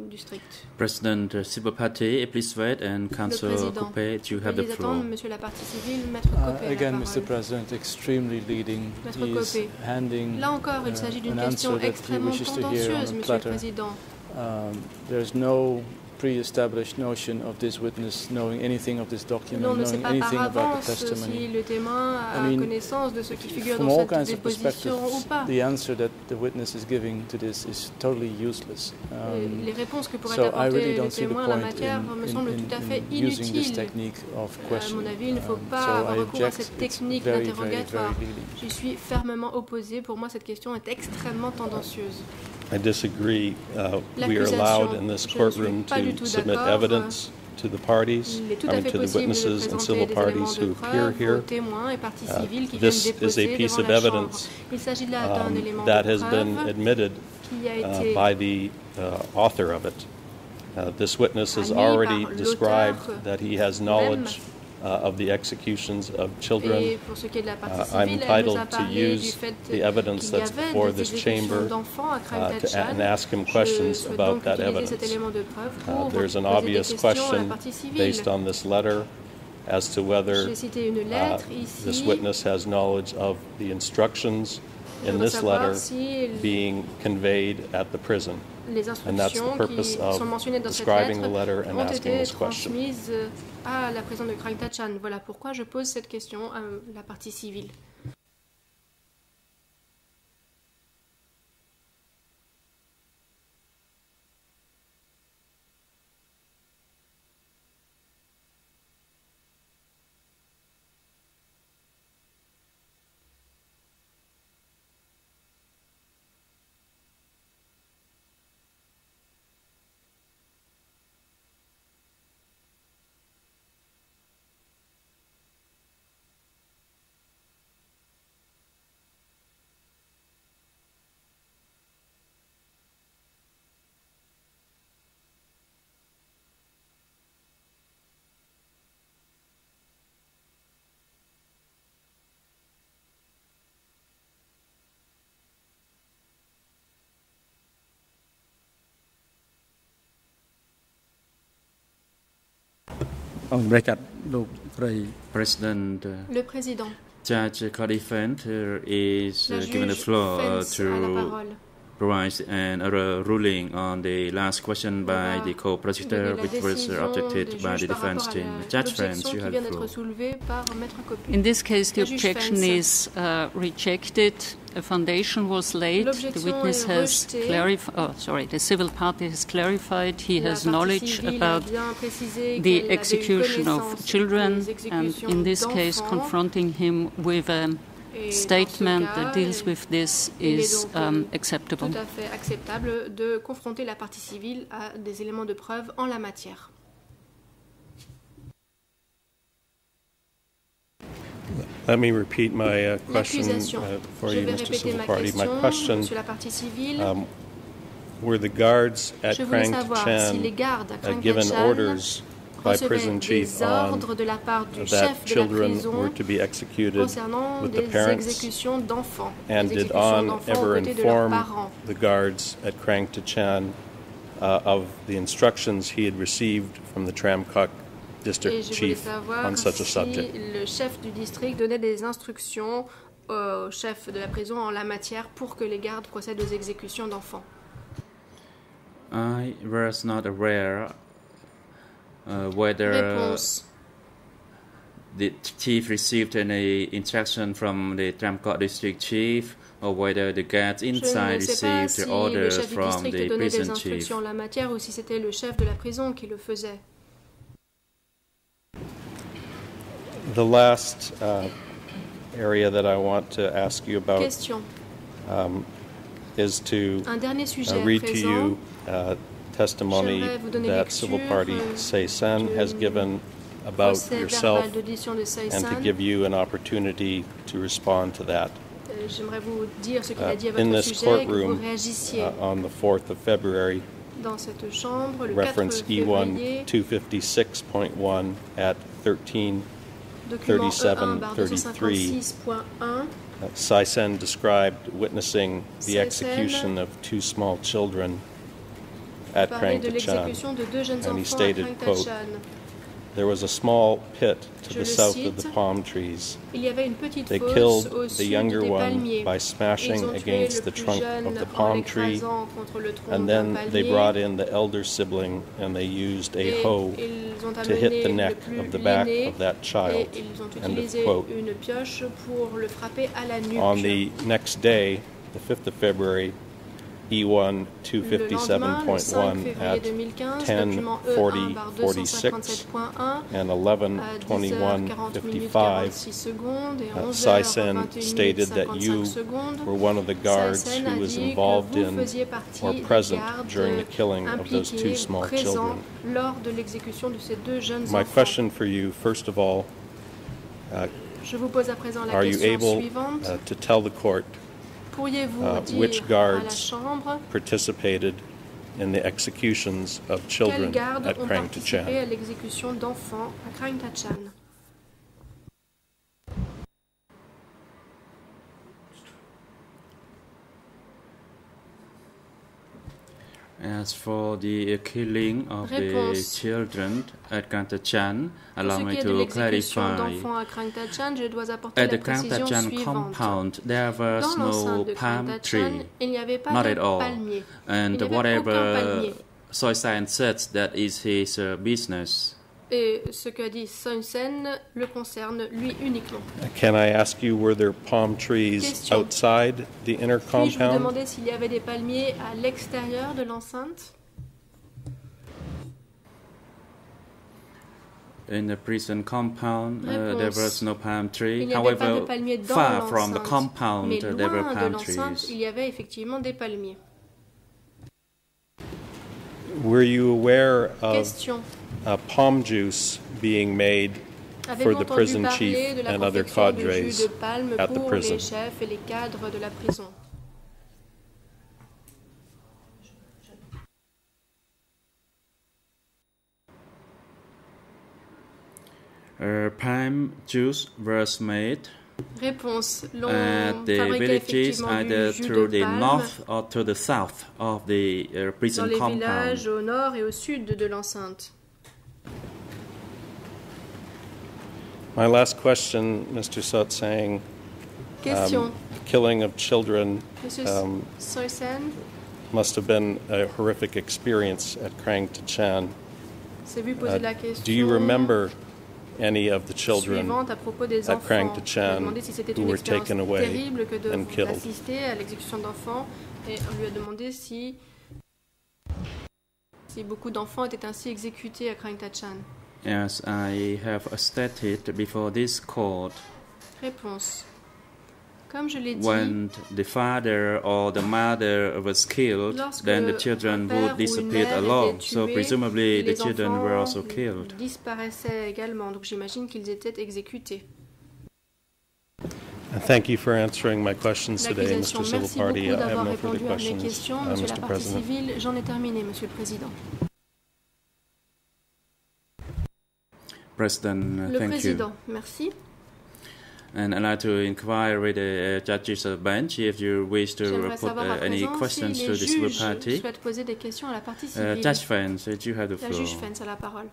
district. President uh, Sibopati, please wait, and Councillor président. Koppe, you have the Veuillez floor. attendre, monsieur la partie civile, maître Uh, Koppe, again, la Mr. parole. President, extremely leading. Maître He is Koppe. handing Là encore, il uh, s'agit d'une an question answer that he extrêmement wishes to hear on tendancieuse, a monsieur le platter. président. Um, there's no pre-established notion of this witness knowing anything of this document, On ne sait knowing anything about the si testimony. le témoin a I mean, connaissance de ce qui figure From dans all cette kinds of perspectives, the answer that the witness is giving to this is totally useless. Um, Les réponses que pourrait so I really le don't see the témoin en la point matière in, me semblent tout à fait in using this inutiles. technique of Euh, À mon avis, il ne faut Um, pas so avoir I recours à cette technique very, very, d'interrogatoire. Je suis fermement opposée. Pour moi, cette question est extrêmement tendancieuse. I disagree. Uh, we are allowed in this je ne suis courtroom pas du tout to submit evidence to the parties, Il est tout I mean to the witnesses and civil parties who appear here. témoins et parties Uh, this is a piece of evidence Il s'agit là d'un um, that has been admitted uh, by the uh, author of it. Uh, This witness has already described that he has knowledge uh, of the executions of children. Et pour ce qui est de la partie Uh, I'm civile, elle nous a entitled to use the evidence that's before this chamber uh, to, and ask him questions about that evidence. élément de preuve Uh, There's an obvious questions à la question based on this letter as to whether J'ai cité une uh, this witness has knowledge of the instructions in this letter being conveyed at the prison. les And that's the instructions qui purpose sont of mentionnées dans cette describing the lettre letter and ont asking été this question. transmises à la prison de Kragdachan. Voilà pourquoi je pose cette question à la partie civile. President uh, Le président, Judge Claudia Fenz uh, is la uh, given the floor la to parole. provide an uh, ruling on the last question by the co-prosecutor, which was objected by the defense team. Judge Fenz, l'objection you have vient the floor. soulevée par Maître Koppe. In this case, the objection is uh, rejected. A foundation was laid. The witness has clarified. Oh, sorry. The civil party has clarified he has knowledge about the qu'elle avait eu execution of children, and in this case, confronting him with a Et dans ce statement that deals with this is um, acceptable. tout à fait acceptable de confronter la partie civile à des éléments de preuve en la matière. Let me repeat my uh, question uh, for Je you, vais Mr. Civil Party. My question question sur la partie civile. um, were the guards at Je voulais Krang savoir si les Chan gardes à uh, Krang given orders by prison recevaient chief des on ordres de la part du that chef de la children were prison to be executed concernant with the des parents exécutions d'enfants, and des did exécutions On d'enfants ever aux côtés de leurs parents. the guards at Krang Tachan uh, of the instructions he had received from the Tram Kok Et district chief on such a si subject. le chef du district donnait des instructions au chef de la prison en la matière pour que les gardes procèdent aux exécutions d'enfants. I was not aware whether Réponse. the chief received any instruction from the Tram Kak district chief or whether the guards inside received si the le orders from the prison chief. en la matière ou si c'était le chef de la prison qui le faisait. The last uh, area that I want to ask you about Question. is to uh, read to you uh, testimony J'aimerais vous donner that civil party euh, Say Sen has given about yourself verbal d'audition de and to give you an opportunity to respond to that. Vous dire ce qu'il Uh, a dit à in this sujet et que vous courtroom uh, on the 4th of February, chambre le reference E E1 256.1 at 13 Document 37, E1 barre 256.1. Uh, Say Sen described witnessing the execution of two small children at parlait de Krang Tachan. l'exécution de deux jeunes and he stated, quote, There was a small pit to Je the south of the palm trees. Il y avait une They killed au the younger one by smashing against the trunk of the palm tree, l'écrasant contre le tronc and then they brought in the elder sibling and they used a hoe to hit the neck of the back of that child. End of quote. une pour le à la nuque. On the next day, the 5th of February, E1 le lendemain, le 5 257.1 at 2015, 10, document E1 barre 46 and 11:21:55 46 Uh, 11h21 Say Sen stated that you were one of the guards who was involved in or present during the killing of those two small children. lors de l'exécution de ces deux jeunes My question for you, first of all, uh, Je vous pose à présent la are you able uh, to tell the court uh, which guards participated in the executions of children at ont participé As for the killing of the children at Krang Tachan, allow me qui est de to clarify. d'enfants à Krang Tachan, je dois apporter At the Krang Tachan compound, there was no palm tree, il n'y avait pas not at all. palmier. And Il n'y avait aucun whatever. Say Sen says, that is his uh, business. Et ce qu'a dit Sun Sen le concerne lui uniquement. Can I ask you, were there palm trees Question. outside the inner Puis-je vous compound? demander s'il y avait des palmiers à l'extérieur de l'enceinte? In the prison compound, uh, there was no palm tree. Il n'y avait pas de However, palmiers dans far from the l'enceinte. compound, Mais uh, there were de palm l'enceinte, trees. il y avait effectivement des palmiers. Were you aware of Question. Uh, palm juice being made for the prison chief de la and other cadres at the prison? les chefs et les cadres de la prison? Uh, palm juice was made Réponse. L'on the villages either through de the palme north or to the south of the uh, dans prison les compound. villages au nord et au sud de l'enceinte. My last question, Mr. Sotsang, Question. um, killing of children um, Say Sen must have been a horrific experience at Krang Tachan. s'est vu poser Uh, la question do you remember any of the children suivante à propos des at. Krang Tachan lui a demandé si who were taken away terrible que de and killed? D'assister à l'exécution d'enfants et on lui a demandé si si beaucoup d'enfants étaient ainsi exécutés à. As I have stated before this court, Réponse. Comme je l'ai dit, when the father or the mother was killed, then the children père ou would disappear So presumably the les children enfants were also killed. disparaissaient également, donc j'imagine qu'ils étaient exécutés. Thank you for answering my questions today. Mr. Civil Party. I have no further répondu à mes questions, questions, uh, Mr. President. civile. J'en ai terminé, Monsieur le Président. President, uh, Le thank Président, merci. you. And I'd like to inquire with the uh, judges of the bench if you wish to J'aimerais put uh, any présent si questions to les the civil party. souhaitent poser des questions à la partie Uh. Judge Fenz, you have the La floor. juge Fenz a la parole.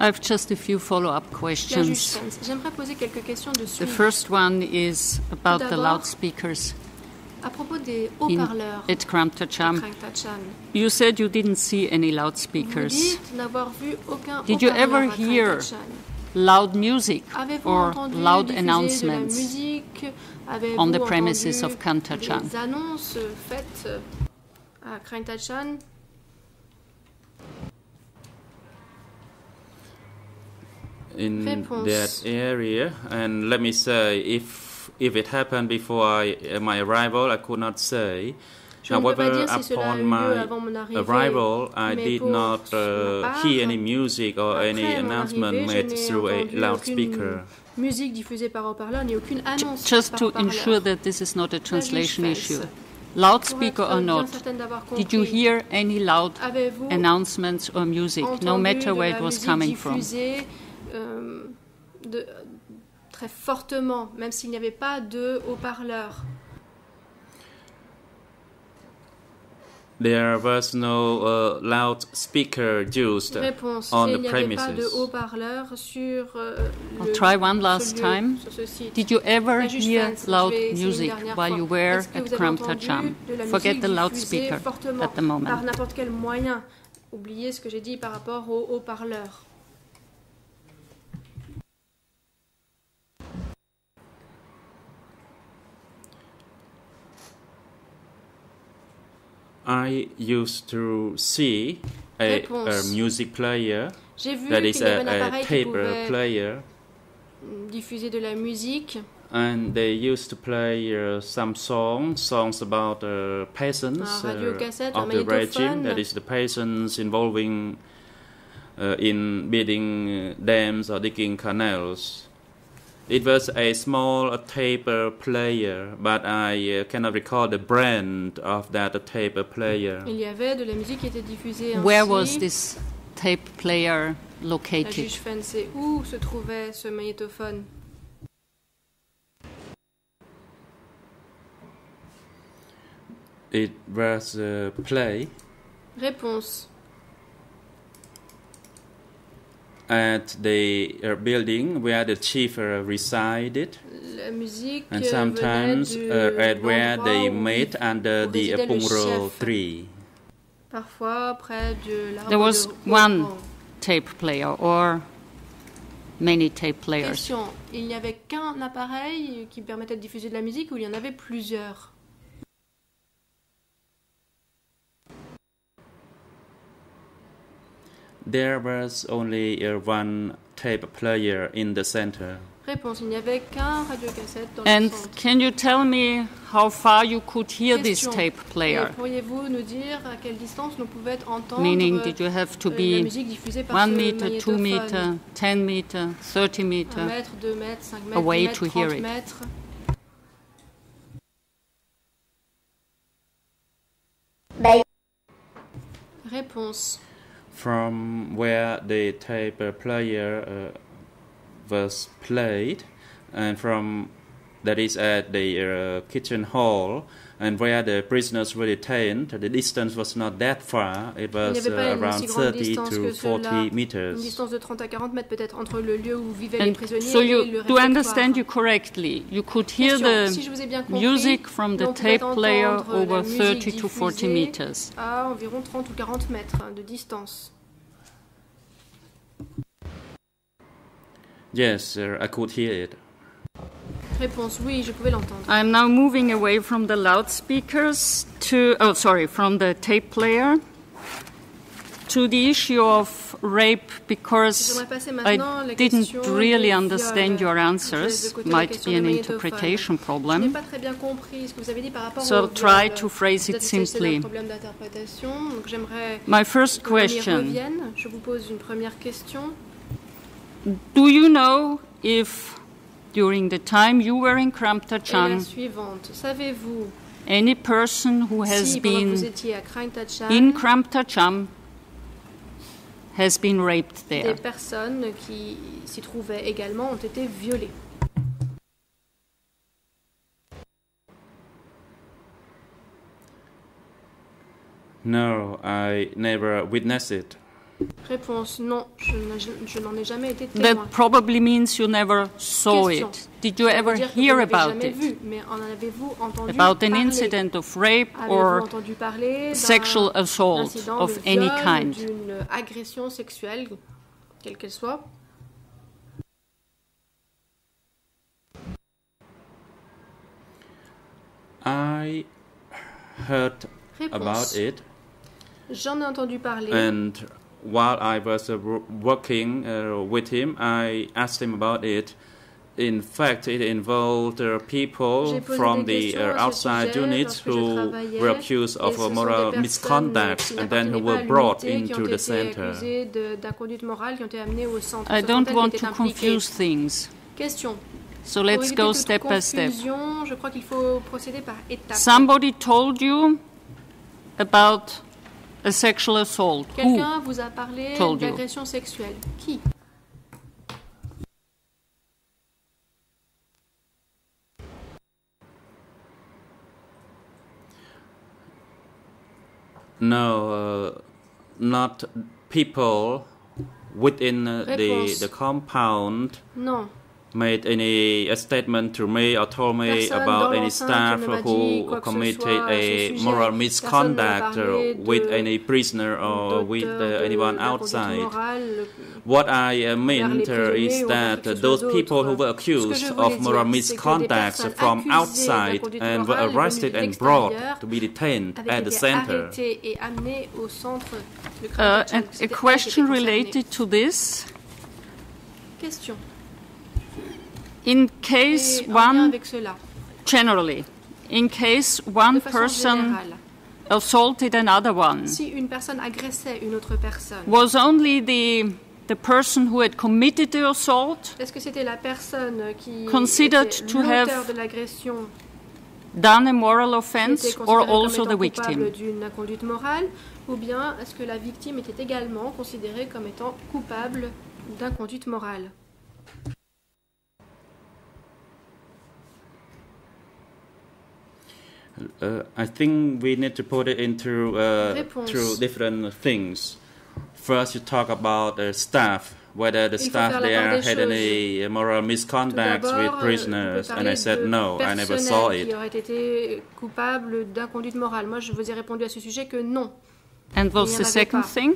I have just a few follow-up questions. J'aimerais poser quelques questions de The first one is about the loudspeakers À propos des haut-parleurs at Krang Tachan. You said you didn't see any vous loudspeakers. dites n'avoir vu aucun Did you ever hear Loud music or loud diffuser de la announcements on the premises of Krang Tachan? des annonces faites à Krang in that area. And let me say, if if it happened before I, uh, my arrival, I could not say. Je ne peux pas However, dire si cela a upon my arrivée, arrival, I did not uh, part, hear any music or any après mon announcement arrivée, made through a loudspeaker. musique diffusée par haut-parleur ni aucune annonce Just to ensure that this is not a translation issue. Loudspeaker or not, did you hear any loud announcements or music, no matter where it was musique coming from? Euh, de- très fortement, même s'il n'y avait pas de haut-parleur. There was no uh, loudspeaker used Réponse. on il the n'y avait pas de premises. haut-parleur sur euh, I'll le, try one last lieu, time. Did you ever hear loud music dernière while fois. you were at vous avez Kram entendu Tacham? de la Forget the loudspeaker at the moment. par n'importe quel moyen? Oubliez ce que j'ai dit par rapport au haut-parleur. I used to see a, a music player J'ai vu that is y avait un a, a tape player, diffuser de la musique. and they used to play uh, some songs, songs about uh, peasants uh, of the regime, that is the peasants involving uh, in building uh, dams or digging canals. It was a small uh, tape uh, player, but I uh, cannot recall the brand of that uh, tape player. Il y avait de la musique qui était diffusée ainsi. Where was this tape player La located? juge Fens, c'est où se trouvait ce magnétophone? It was a play Réponse. At the uh, building where the chief uh, resided, La musique and euh, sometimes uh, at where they où met under the Pungro tree. Parfois près de l'arbre There was de one Haut-Rang. tape player or many tape players? Question. Il n'y avait qu'un appareil qui permettait de diffuser de la musique ou il y en avait plusieurs? There was only uh, one tape player in the center. Réponse. Il n'y avait qu'un radiocassette dans And le centre. can you tell me how far you could hear this Question. tape Et player? Pourriez-vous nous dire à quelle distance nous pouvions entendre Meaning, euh, did you have to euh, la be musique diffusée par 1 meter, 2 magnétophone meter, 10 meter, 30 Un meter? mètre, mètres, 5 mètres, away 10 mètres, to hear 30 it. mètres Réponse. From where the tape uh, player uh, was played, and from that is at the uh, kitchen hall, and where the prisoners were detained, the distance was not that far. It was avait pas uh, une around si grande 30 distance to que 40 cela. Une meters. distance de 30 à 40 mètres peut-être entre le lieu où vivaient les And prisonniers so et you, to understand you correctly, you could hear Question. Si the je vous ai bien compris, music from the tape player over 30 to 40 meters. à environ 30 ou 40 mètres hein, de distance. Yes, sir, I could hear it. Réponse oui, je pouvais l'entendre. I'm now moving away from the loudspeakers to, oh, sorry, from the tape player to the issue of rape because I didn't really understand euh, your laisse de answers. Might be an interpretation problem. pas très bien compris ce que vous avez dit par rapport So I'll try to phrase it Peut-être que c'est simply. un problème d'interprétation. Donc j'aimerais My first que l'on y question revienne. Je vous pose une première question. Do you know if during the time you were in Et Krang Tachan, any person who has si pendant que vous been étiez à Krang Tachan, in Krang Tachan has been raped des there? personnes qui s'y trouvaient également ont été violées No, I never witnessed it. Réponse non, je n'en ai jamais été témoin. That probably means you never saw Question. it. Did you ever dire que vous hear l'avez about jamais it? vu, mais en avez-vous entendu About an parler? incident of rape or entendu parler d'un sexual assault incident of de any kind? d'une agression sexuelle, quelle qu'elle soit? I heard about it, J'en ai entendu parler. and while I was uh, working uh, with him, I asked him about it. In fact, it involved uh, people from the uh, outside sujet units who were accused of uh, moral misconduct and then who were brought into the center. accusées de- d'inconduite morale, qui ont été amenées au centre. I don't want to confuse things. Question. So let's go step by step. confusion, je crois qu'il faut procéder par étapes. Somebody told you about a sexual assault. Who? Quelqu'un vous a parlé told you? d'agression sexuelle. Qui No, uh, not people within uh, the, the compound Non. Made any uh, statement to me or told me about any staff ne m'a dit who quoi que ce committed à ce a sujet. moral Personne ne m'a misconduct with any prisoner or with uh, anyone outside. What I uh, vers meant les uh, prisonniers is that uh, those people who were Ce que je accused of moral dire, c'est que des misconducts from outside and were arrested and brought to be detained at the center. arrêtés et amenés au centre de Uh, Krang Tachan. a question related to this. Question. In case one, generally, in case one person assaulted another one, si une personne agressait une autre personne, was only the the person who had committed the assault est-ce que c'était la personne qui Considered to have de l'agression done a moral offense or also the victim? d'une inconduite morale ou bien est-ce que la victime était également considérée comme étant coupable d'inconduite morale? Uh, I think we need to put it into uh, through different things. First, you talk about the staff, whether the Il staff there had any moral Tout misconduct with euh, prisoners, and I said no, I never saw personnel qui it. aurait été coupable d'inconduite morale. Moi, je vous ai répondu à ce sujet que non. And Il what's the second pas. thing?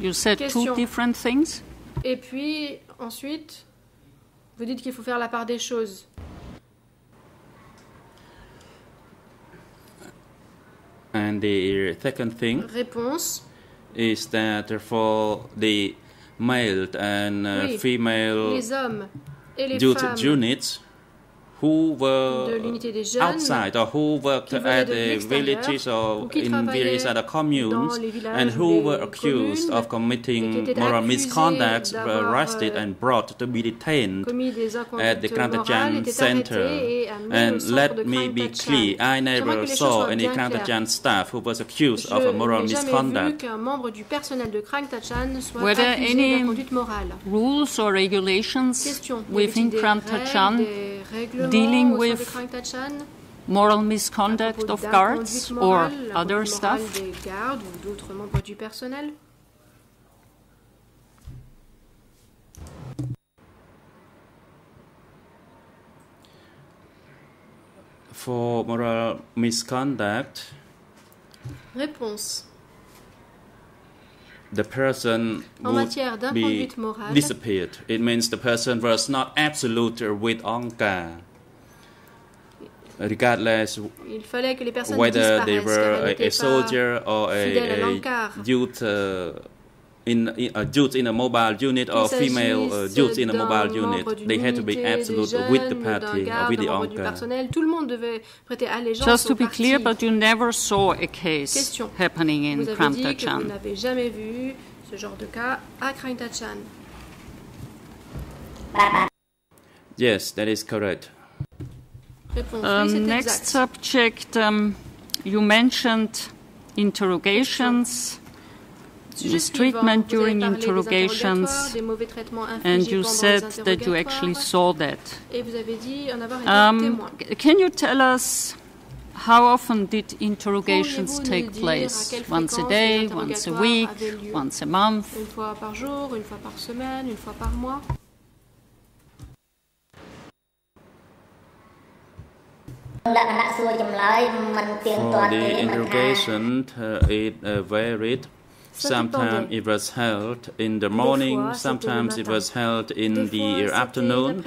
You said two Question. different things. Et puis, ensuite, vous dites qu'il faut faire la part des choses. And the second thing Réponse. is that for the male and uh, Oui. female Les hommes et les femmes units who were l'unité outside or who worked at the villages or in various travaillaient other communes dans les villages and who were accused of committing moral accusés misconducts were arrested euh, and brought to be detained at the inconduites Krang Tachan Center. arrêtés et amenés au And let me be clear, I never saw any bien. Krang Tachan staff who was accused Je of a moral n'ai jamais vu misconduct. du de soit Were there any. Rules or regulations Question. Y within avait-il des Kramtachan règles, des règlements dealing au sein de with moral misconduct of guards or other l'inconduite morale staff? des gardes ou d'autres membres du personnel For moral misconduct, Réponse. The person would be morale, disappeared. It means the person was not absolute with Angkar. Regardless il fallait que les personnes whether they were a, a soldier or a, a youth uh, in, in a youth in a mobile unit or female uh, youth in a mobile unit. They had to be unité, des absolute with the party or with the d'un membre du Angkar. personnel. Tout le monde devait prêter allégeance Just to be parti. clear, but you never saw a case Question. happening in Vous avez dit que vous Krang Tachan. n'avez jamais vu ce genre de cas à Krang Tachan. Ba- ba- Yes, that is correct. Réponse oui, Um, next subject, um, you mentioned interrogations, Sujet mistreatment during interrogations, and you said that you actually saw that. Um, can you tell us how often did interrogations take place? Once a day, once a week, once a month? For the interrogation, uh, it uh, varied Ça Sometimes it was held in the morning, fois, c'était le sometimes it was held in the afternoon,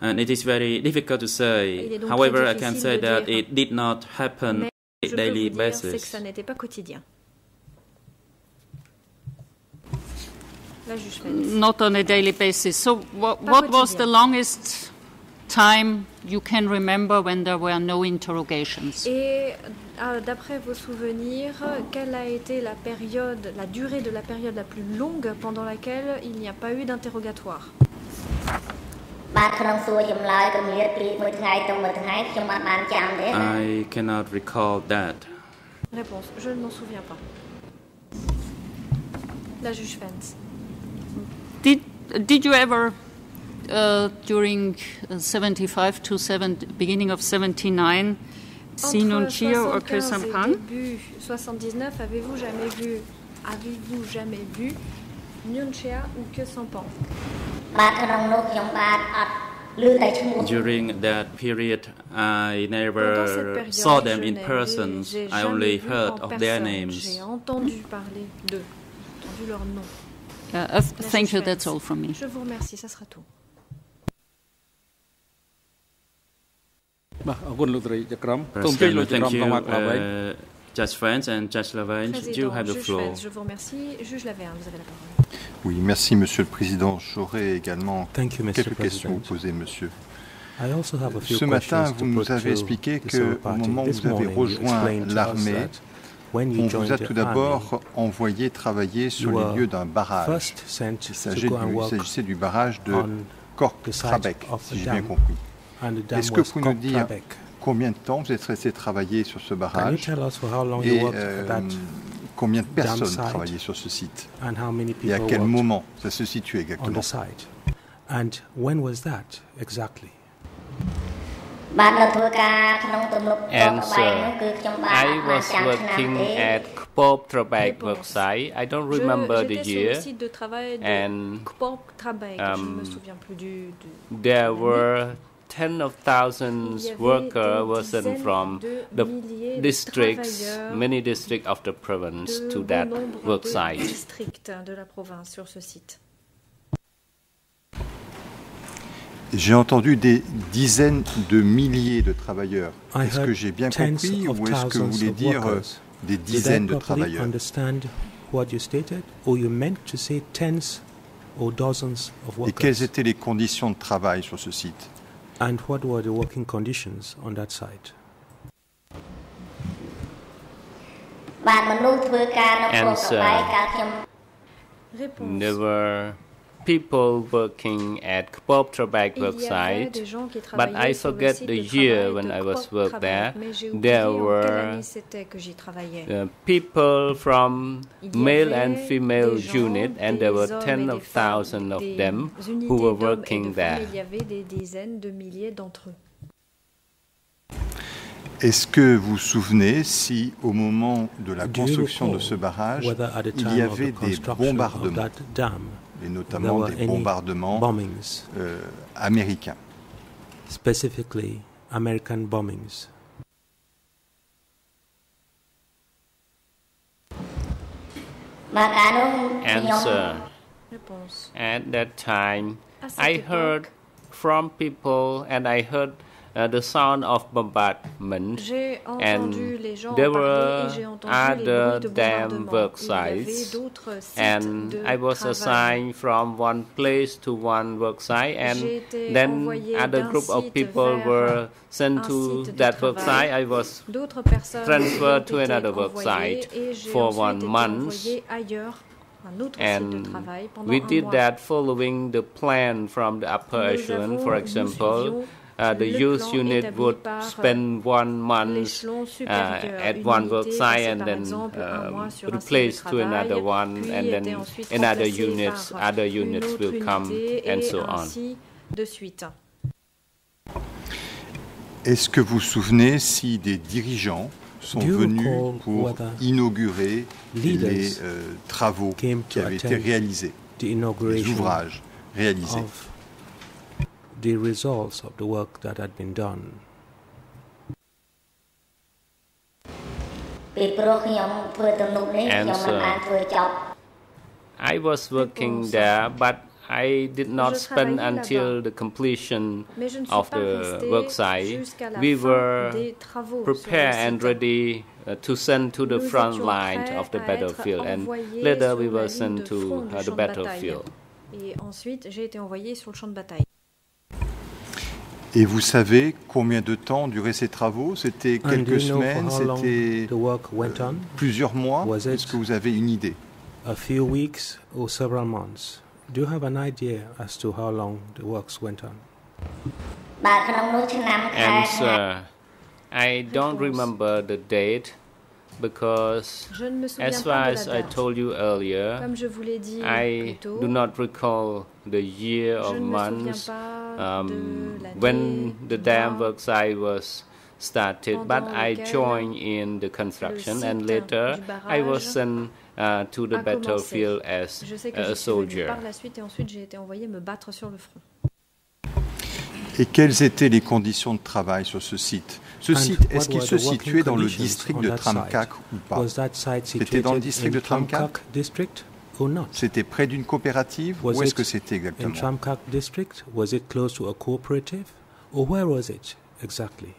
and it is very difficult to say. However, I can say that it did not happen on a daily vous dire, c'est que basis. ça n'était pas quotidien. La juge Félix. Not on a daily basis. So, what, what was the longest time you can remember when there were no interrogations? Et euh, d'après vos souvenirs, quelle a été la période, la durée de la période la plus longue pendant laquelle il n'y a pas eu d'interrogatoire បាទក្នុងសួរចម្លើយកម្រិតពីមួយថ្ងៃទៅមួយថ្ងៃខ្ញុំអត់បានចាំទេណា I cannot recall that. Réponse Je ne m'en souviens pas. La juge Fens. Did, did you ever, uh, Uh, during uh, 75 to 70, beginning of 79 Sinuncio or Koh Sampan. Début 79, avez-vous jamais vu avez-vous jamais vu Nyunchia ou During that period, I never saw them in person. I only heard of their names. Uh, uh, thank you, that's all from me. Je vous remercie, ça sera tout. បាទអរគុណលោកស្រីចក្រមសូមជួយ President, លោកចក្រម thank you, កងមកឡើងវិញ uh, Judge France and Judge Laverne. You Président, have the juge floor. Fens, je vous remercie. Juge Laverne, vous avez la parole. Oui, merci Monsieur le Président. J'aurais également Thank you, Mr. quelques questions à vous President. poser, Monsieur. I also have a few Ce matin, questions to vous nous put avez to expliqué the que Civil au Party. moment où This vous avez morning, you rejoint explained to us l'armée, that when you on vous joined a the tout d'abord army, envoyé travailler sur you les were lieux d'un barrage. first sent Il to s'agissait go and du, il work s'agissait du barrage de on Cork the site Trabec, of si the j'ai bien dam. compris. Est-ce que vous nous dire combien de temps vous êtes resté travailler sur ce barrage et euh, combien de personnes travaillaient sur ce site et à quel moment ça se situait exactement And so uh, I was working at Kpop Trabek work. I don't remember the year. And um, there were tens of Il thousands y avait workers des wasn't dizaines from de the milliers de districts, travailleurs many districts of the province de to bon that nombre work de site. districts de la province sur ce site. J'ai entendu des dizaines de milliers de travailleurs. I Est-ce que heard j'ai bien tens compris of ou est-ce que vous thousands voulez of dire euh, workers. des Did I dizaines de properly travailleurs understand what you stated, or you meant to say tens or dozens of Et workers? quelles étaient les conditions de travail sur ce site and what were the working conditions on that site? And so, never people working at Kbop Trabak website, but I forget the year when I was worked there. Uh, there were people from male and female unit, and there were tens of thousands of them who were working there. Est-ce que vous vous souvenez si, au moment de la construction de ce barrage, il y avait des bombardements? et notamment des bombardements euh, américains. Specifically, American bombings. Answer. Uh, at that time, I heard from people and I heard uh, the sound of bombardment. And entendu les gens en there were j'ai entendu les other dam work Il y avait sites, and I was assigned from one place to one work site, and then other group of people were sent to that work site. I was transferred to another work site for one month. envoyé ailleurs un autre site de And we did that following the plan from the upper echelon. For example, uh, the le youth plan unit établi would par, spend one month l'échelon uh, supérieur. at Une one unité work passait site and par then exemple un mois um, sur un site de replaced to another travail, one, puis and était then ensuite another remplacé units, par other une units autre will come, unité and et so on. ainsi de suite. Est-ce que vous vous souvenez si des dirigeants sont Do you venus recall pour whether inaugurer les leaders euh, travaux came qui to avaient été attend réalisés, the les inauguration ouvrages réalisés of the results of the work that had been done. Answer. Uh, I was working there, but I did not spend until the completion of the work site. We were prepared and ready uh, to send to the front line of the battlefield, and later we were sent to uh, the battlefield. Et vous savez combien de temps duraient ces travaux? C'était quelques semaines, c'était plusieurs mois. Est-ce que vous avez une idée? a few weeks or several months? Do you have an idea as to how long the works went on? And uh, I don't remember the date, because, Je ne me souviens as pas far de as la I date. told you earlier, Comme je vous l'ai dit I plus tôt, do not recall the year je or ne me souviens months pas um, de l'année, when the du dam mois work site was started, but pendant I lequel joined in the construction, and site later du I was barrage sent uh, to the a battlefield commencé. as Je sais que a je suis venue soldier. par la suite et ensuite j'ai été envoyée me battre sur le front. Et quelles étaient les conditions de travail sur ce site Ce site, est-ce qu'il se situait dans le district de Tramkak ou pas? C'était dans le district de Tramkak C'était près d'une coopérative? Où est-ce que c'était exactement? Tramkak district? Was it close to a cooperative? Or where was it exactly?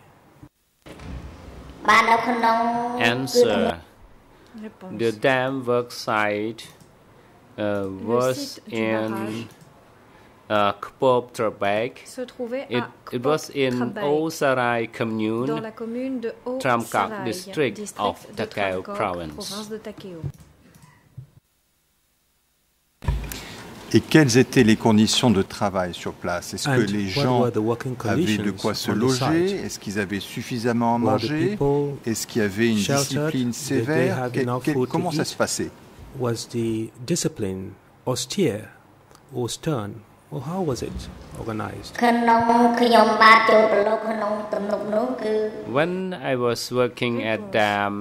Answer. The dam work site uh, was in uh, Kpop se trouvait It, à it was in Kpok-Trabek, Old Sarai dans commune, la commune de Tramkak Haut-Sarai, district of de Takeo Tramkok, province. province de Takeo. Et quelles étaient les conditions de travail sur place? Est-ce que les gens avaient de quoi se loger? Est-ce qu'ils avaient suffisamment à manger? Est-ce qu'il y avait une discipline sévère? Quel- Comment ça se passait? Was the discipline austere or stern, or how was it organized? ក្នុងខ្ញុំបានចូលប្រឡូកក្នុងទំនុកនោះគឺ When I was working at dam,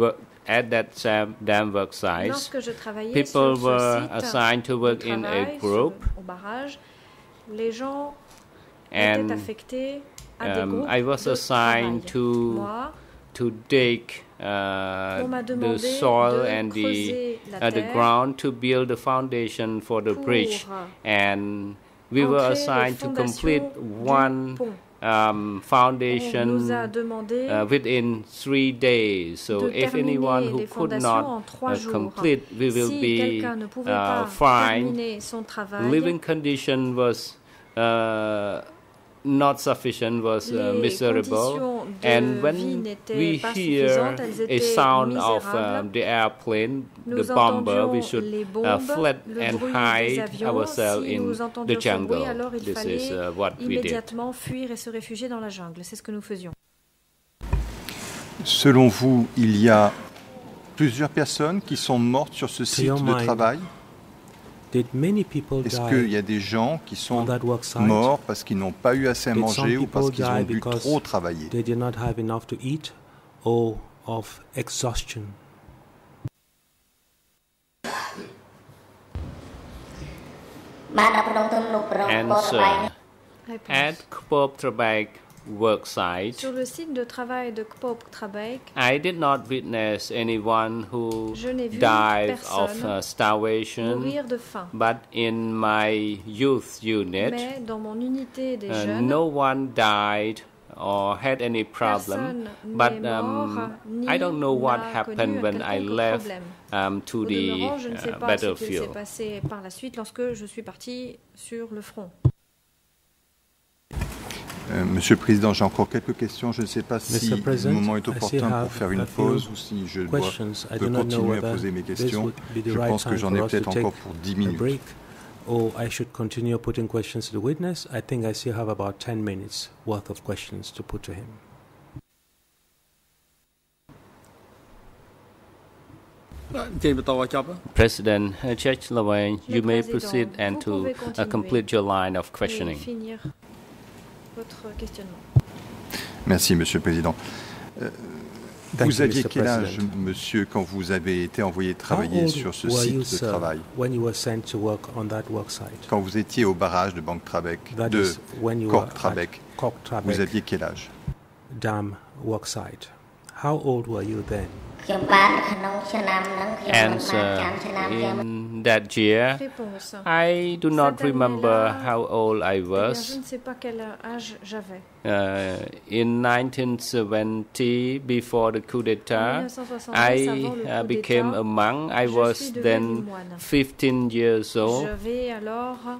wo- at that dam, dam work site, Lorsque je travaillais people sur ce were site assigned to de work in a travail, group, sur- au barrage, les gens étaient and affectés à des um, groupes I was de assigned travail. to Moi, to dig uh, On m'a the soil and the uh, the ground to build the foundation for the bridge, and we were assigned to complete one um, foundation nous a demandé uh, within three days. So if anyone who could not uh, complete, we will si be quelqu'un ne pouvait uh, fined. terminer son travail, Living condition was uh, not sufficient, was uh, miserable. And when we hear a sound of um, the airplane, Nous the bomber, we entendions should uh, le and hide ourselves Si in the jungle. bruit, alors il This is fallait uh, what we did. immédiatement fuir et se réfugier dans la jungle. C'est ce que nous faisions. Selon vous, il y a plusieurs personnes qui sont mortes sur ce site de travail? Est-ce qu'il y a des gens qui sont morts parce qu'ils n'ont pas eu assez à manger ou parce qu'ils ont dû trop travailler? Answer. At Kpop Trabak work site, Sur le site de travail de Kpop Trabek, I did not witness anyone who Je n'ai vu died of uh, starvation. mourir de faim. But in my youth unit, Mais dans mon unité des uh, jeunes, no one died or had any problem. Personne But n'est um, mort, ni I don't know what n'a happened connu when I quelconque left problème. um, to au the demeurant, je ne sais uh, pas ce qu'il s'est battlefield. passé par la suite lorsque je suis partie sur le front. Euh, Monsieur le Président, j'ai encore quelques questions. Je ne sais pas si Mr. President, le moment est opportun have pour faire une pause ou si je dois questions. I peux continuer à poser mes questions. Je right pense que j'en ai peut-être take encore pour 10 a minutes. break, or I should continue putting questions to the witness. I think I still have about 10 minutes worth of questions to put to him. President uh, Judge Lawang, Le you may Président, proceed and vous to pouvez uh, continuer complete your line of questioning votre questionnement. Merci, Monsieur le Président. Euh, vous aviez quel âge, monsieur, quand vous avez été envoyé travailler sur ce site you, de travail Quand vous étiez au barrage de Banque Trabec, That de Cork Trabec, vous aviez quel âge? Dam. How old were you then? That year, I do not remember how old I Eh was. ne sais pas quel âge j'avais. Uh, in 1970, before the coup d'etat, I uh, became a monk. I was then 15 years old.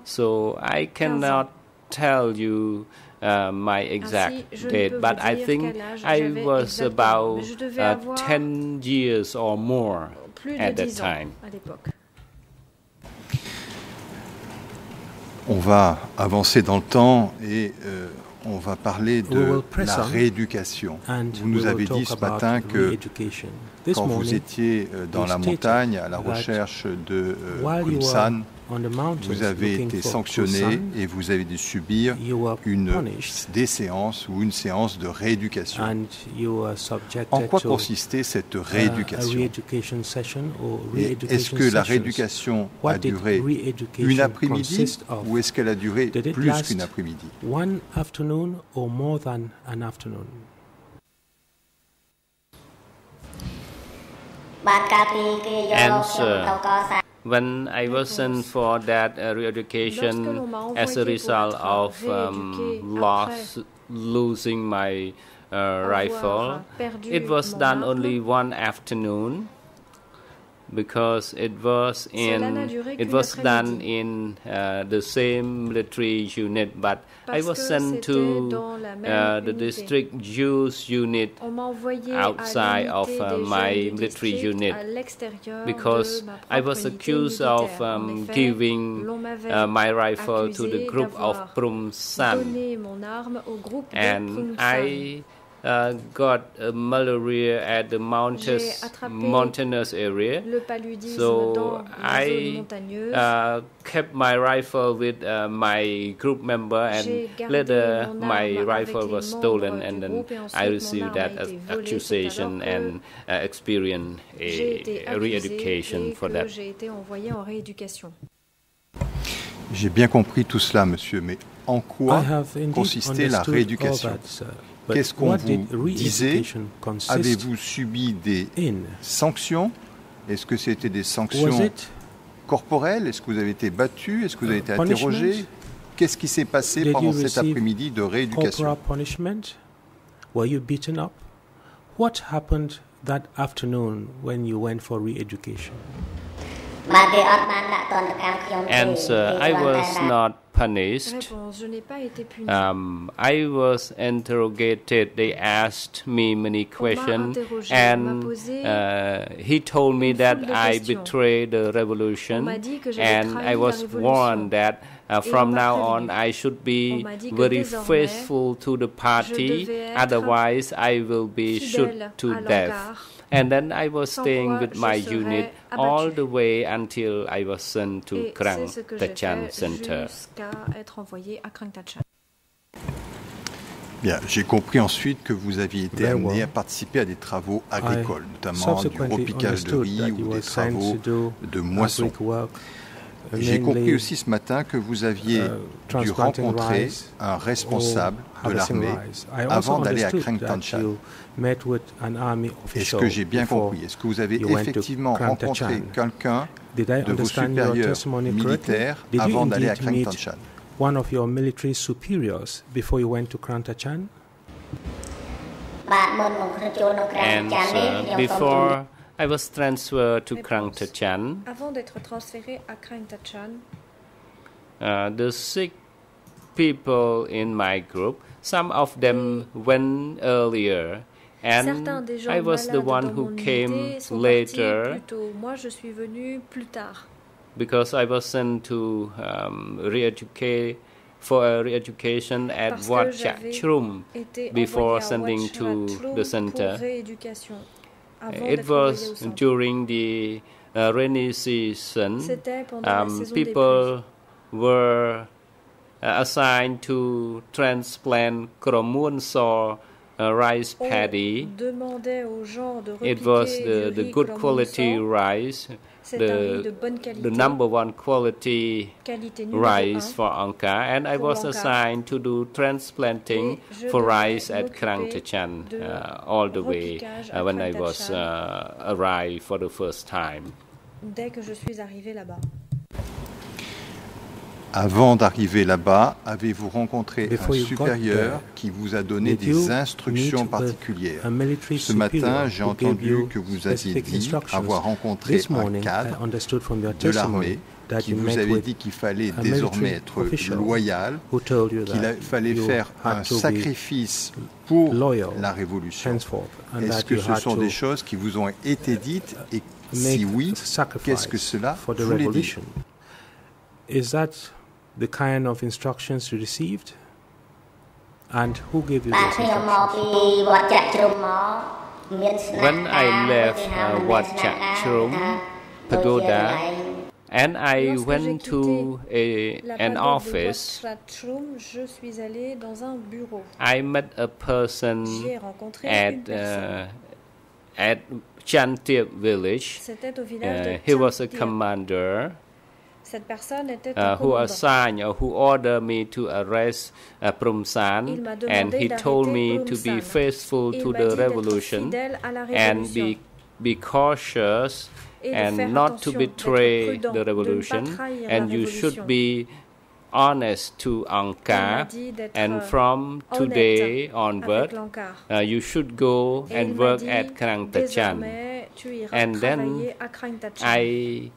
So I cannot tell you uh, my exact date, but I think I was about mais je devais uh, 10 years or more at that 10 ans time. à l'époque. On va avancer dans le temps et euh, on va parler We will de press la on rééducation. And Vous nous we will avez dit talk ce about matin que re-education. This quand vous morning, étiez euh, dans you la stated montagne à la that recherche de euh, while you were Kumsan, on the mountains vous avez été sanctionné et vous avez dû subir une, des séances ou une séance de rééducation. En quoi consistait cette rééducation Est-ce que la rééducation a duré une après-midi ou est-ce qu'elle a duré plus qu'une après-midi? Answer. when I was sent for that uh, re-education as a result of um, loss, losing my uh, rifle, it was done only one afternoon because it was in it was done in uh, the same military unit, but I was sent to dans la même uh, the district Jews unit On m'a envoyé outside of uh, my military unit. because I was accused of um, giving uh, my rifle to the group of d'avoir Prum San, donné mon arme au groupe de and Prumsan. I uh, got uh, malaria at the mountainous, J'ai attrapé mountainous area. le paludisme So dans les zones I montagneuses. uh, kept my rifle with uh, my group member, J'ai and gardé later mon my arme rifle avec les was membres stolen, du and then groupe, et I ensuite mon received arme that a as été volée, accusation c'est alors and uh, experienced J'ai été a, a accusée re-education et for que that. j'ai été envoyée en rééducation. J'ai bien compris tout cela, monsieur, mais en quoi I have indeed consistait la understood rééducation all that, sir. But Qu'est-ce qu'on vous disait? Avez-vous subi des sanctions? Est-ce que c'était des sanctions corporelles? Est-ce que vous avez été battu? Est-ce que vous avez été uh, interrogé? Qu'est-ce qui s'est passé pendant cet après-midi de rééducation? Were you beaten up? What happened that afternoon when you went for re-education? Answer, uh, I was not punished. Réponse Je n'ai pas été punie. Um, I was interrogated. They asked me many questions, interrogé, on m'a and uh, he told me that I betrayed the revolution, On m'a dit que j'avais and I was warned that uh, from now on I should be m'a dit que very faithful to the party, otherwise I will be shot to death. And then I was staying with my unit all the way until I was sent to Krang Tachan Center. jusqu'à être envoyé à Krang Tachan. Bien, j'ai compris ensuite que vous aviez été Very amené à participer à des travaux agricoles, notamment du repiquage de riz ou des travaux de moisson. J'ai compris aussi ce matin que vous aviez uh, dû rencontrer un responsable de l'armée avant d'aller à Krangtanchan. Est-ce que j'ai bien compris? Est-ce que vous avez effectivement rencontré quelqu'un de vos supérieurs militaires avant d'aller à Krangtanchan one of your military superiors before you went to Krantachan? And uh, before I was transferred to Krantachan, avant d'être transféré à uh, the six people in my group Some of them went earlier, and Certains des gens I was the one who came later partis plus tôt. Moi, je suis venu plus tard. because I was sent to um, re-educate for a re-education at Wat Chachrum before sending to the center. Pour rééducation, avant It d'être envoyé au was during the uh, rainy season. C'était pendant la Um, people were assigned to transplant Kromun saw uh, rice paddy. demandait aux gens de It was the, the good quality rice, C'est un riz de the, the number one quality rice for Angkar, and I was assigned to do transplanting for rice at Krang de uh, all the way uh, when I was uh, arrived for the first time. dès que je suis arrivée là-bas. Avant d'arriver là-bas, avez-vous rencontré Before un you got supérieur there, qui vous a donné did you des instructions meet with particulières a military Ce matin, superior j'ai who gave entendu you que vous aviez specific dit instructions? avoir rencontré This un morning, I cadre understood from your de testimony l'armée that qui you vous met avait with dit qu'il fallait a désormais military être official loyal, who told you qu'il that a- fallait you faire had un to be sacrifice pour loyal la révolution. henceforth, and Est-ce that que you ce had sont to des choses qui vous ont été dites et make si oui, sacrifice qu'est-ce que cela for the voulait dire revolution. Is that the kind of instructions you received and who gave you those instructions? When I left uh, Wat Chakchrum Pagoda and I went to a, an office, I met a person at uh, at Chantip village. Uh, he was a commander. Cette personne était uh, who assigned or who ordered me to arrest uh, Prumsan, and he told me d'arrêter to be faithful Il to the revolution fidèle à la and be be cautious and not to betray prudent, the de ne pas revolution. and you should be honest to Angkar and from today onward uh, you should go and work at Krang Tachan. Désormais, tu iras and then travailler à Krang Tachan. I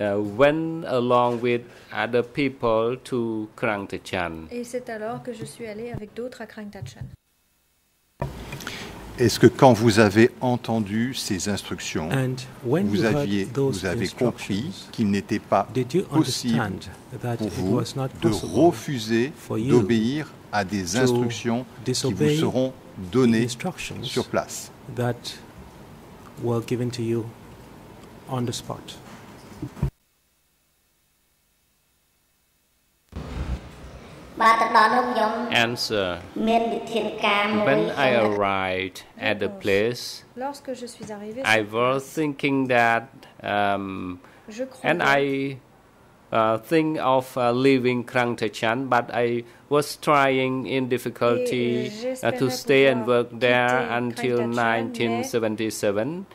uh, went along with other people to Krang Tachan Et c'est alors que je suis allée avec d'autres à Krang Tachan. Est-ce que quand vous avez entendu ces instructions, And when vous, aviez, vous avez compris qu'il n'était pas possible pour vous de refuser d'obéir à des instructions qui vous seront données sur place? that were given to you on the spot? " answer when I arrived at the place I was thinking that um, and I uh, think of uh, leaving Krang Tachan, but I was trying in difficulty uh, to stay and work there until 1977.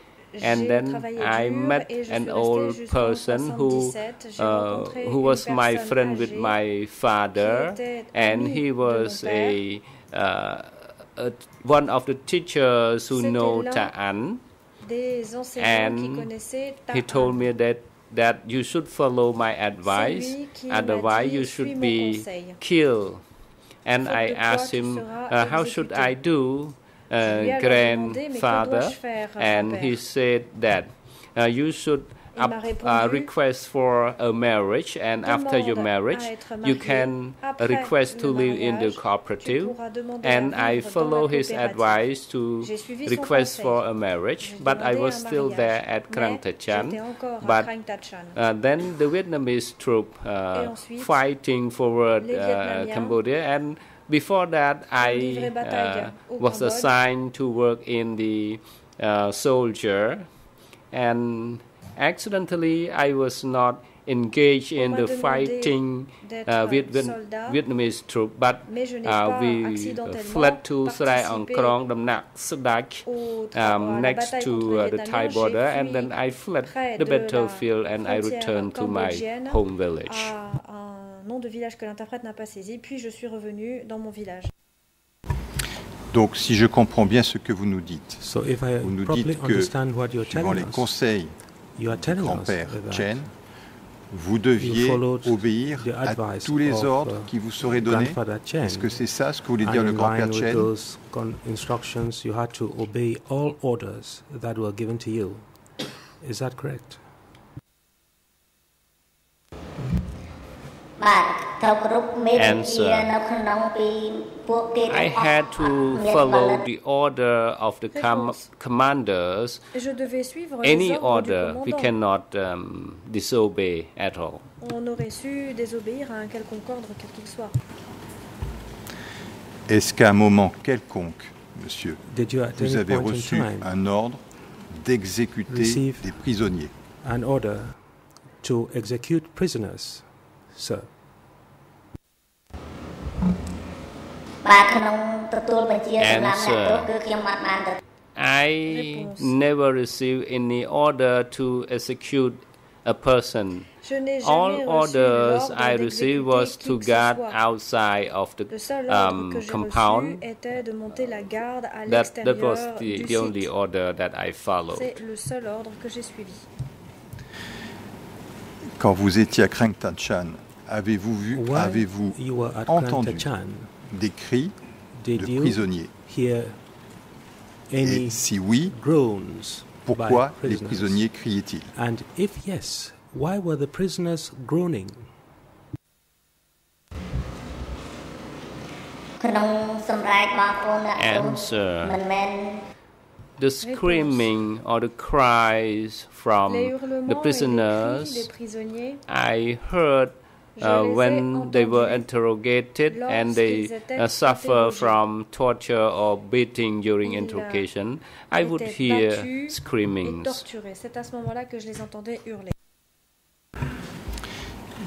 And then I met an old person who uh, who was my friend with my father, and he was a, uh, a one of the teachers who know Ta'an. des enseignants qui and he told me that that you should follow my advice lui qui m'a otherwise you should be killed. And i asked him uh, how should i do Je lui ai uh, alors demandé, mais que grandfather and he said that uh, you should up, uh, request for a marriage and after your marriage you can request to live in the cooperative tu pourras demander and I follow his advice to J'ai suivi son request for a marriage but I was still there at Krang Tachan j'étais encore à but uh, then the Vietnamese troop uh, fighting forward uh, Cambodia and before that, I uh, was assigned to work in the uh, soldier, and accidentally, I was not engaged in the fighting uh, with Vietnamese troops, but uh, we fled to Srai Angkrong, the Nak, Sadak, um, next to uh, the Thai border, and then I fled the battlefield and I returned to my home village à un nom de village que l'interprète n'a pas saisi, puis je suis revenu dans mon village. Donc, si je comprends bien ce que vous nous dites, So if I vous nous properly dites que, understand what you're suivant telling les us, conseils you are du telling us grand-père that Chen, vous you deviez followed obéir the à advice tous les of, ordres uh, qui vous seraient donnés Grandfather Chen. Est-ce que c'est ça ce que voulait And dire le in grand-père line with Chen those con- instructions, you had to obey all orders that were given to you. Is that correct? answer. Uh, I had to follow the order of the commanders. Any order we cannot um, disobey at all. On aurait su désobéir à un quelconque ordre, quel qu'il soit. Est-ce qu'à un moment quelconque, monsieur, vous avez reçu un ordre d'exécuter des prisonniers? An order to execute prisoners, sir? Answer. I never received any order to execute a person. All orders I received was to guard outside of the um, compound. That, that was the, the only order that I followed. Quand vous étiez à Krang Tachan, Avez-vous vu, avez-vous entendu des cris de prisonniers Et si oui, pourquoi les prisonniers criaient-ils? Answer. The screaming or the cries from the prisoners, I heard uh, les ai when they were entendus interrogated and they lorsqu'ils étaient uh, suffer interrogés. from torture or beating during Ils, euh, interrogation, I would étaient hear battus et screamings. torturés. C'est à ce moment-là que je les entendais hurler.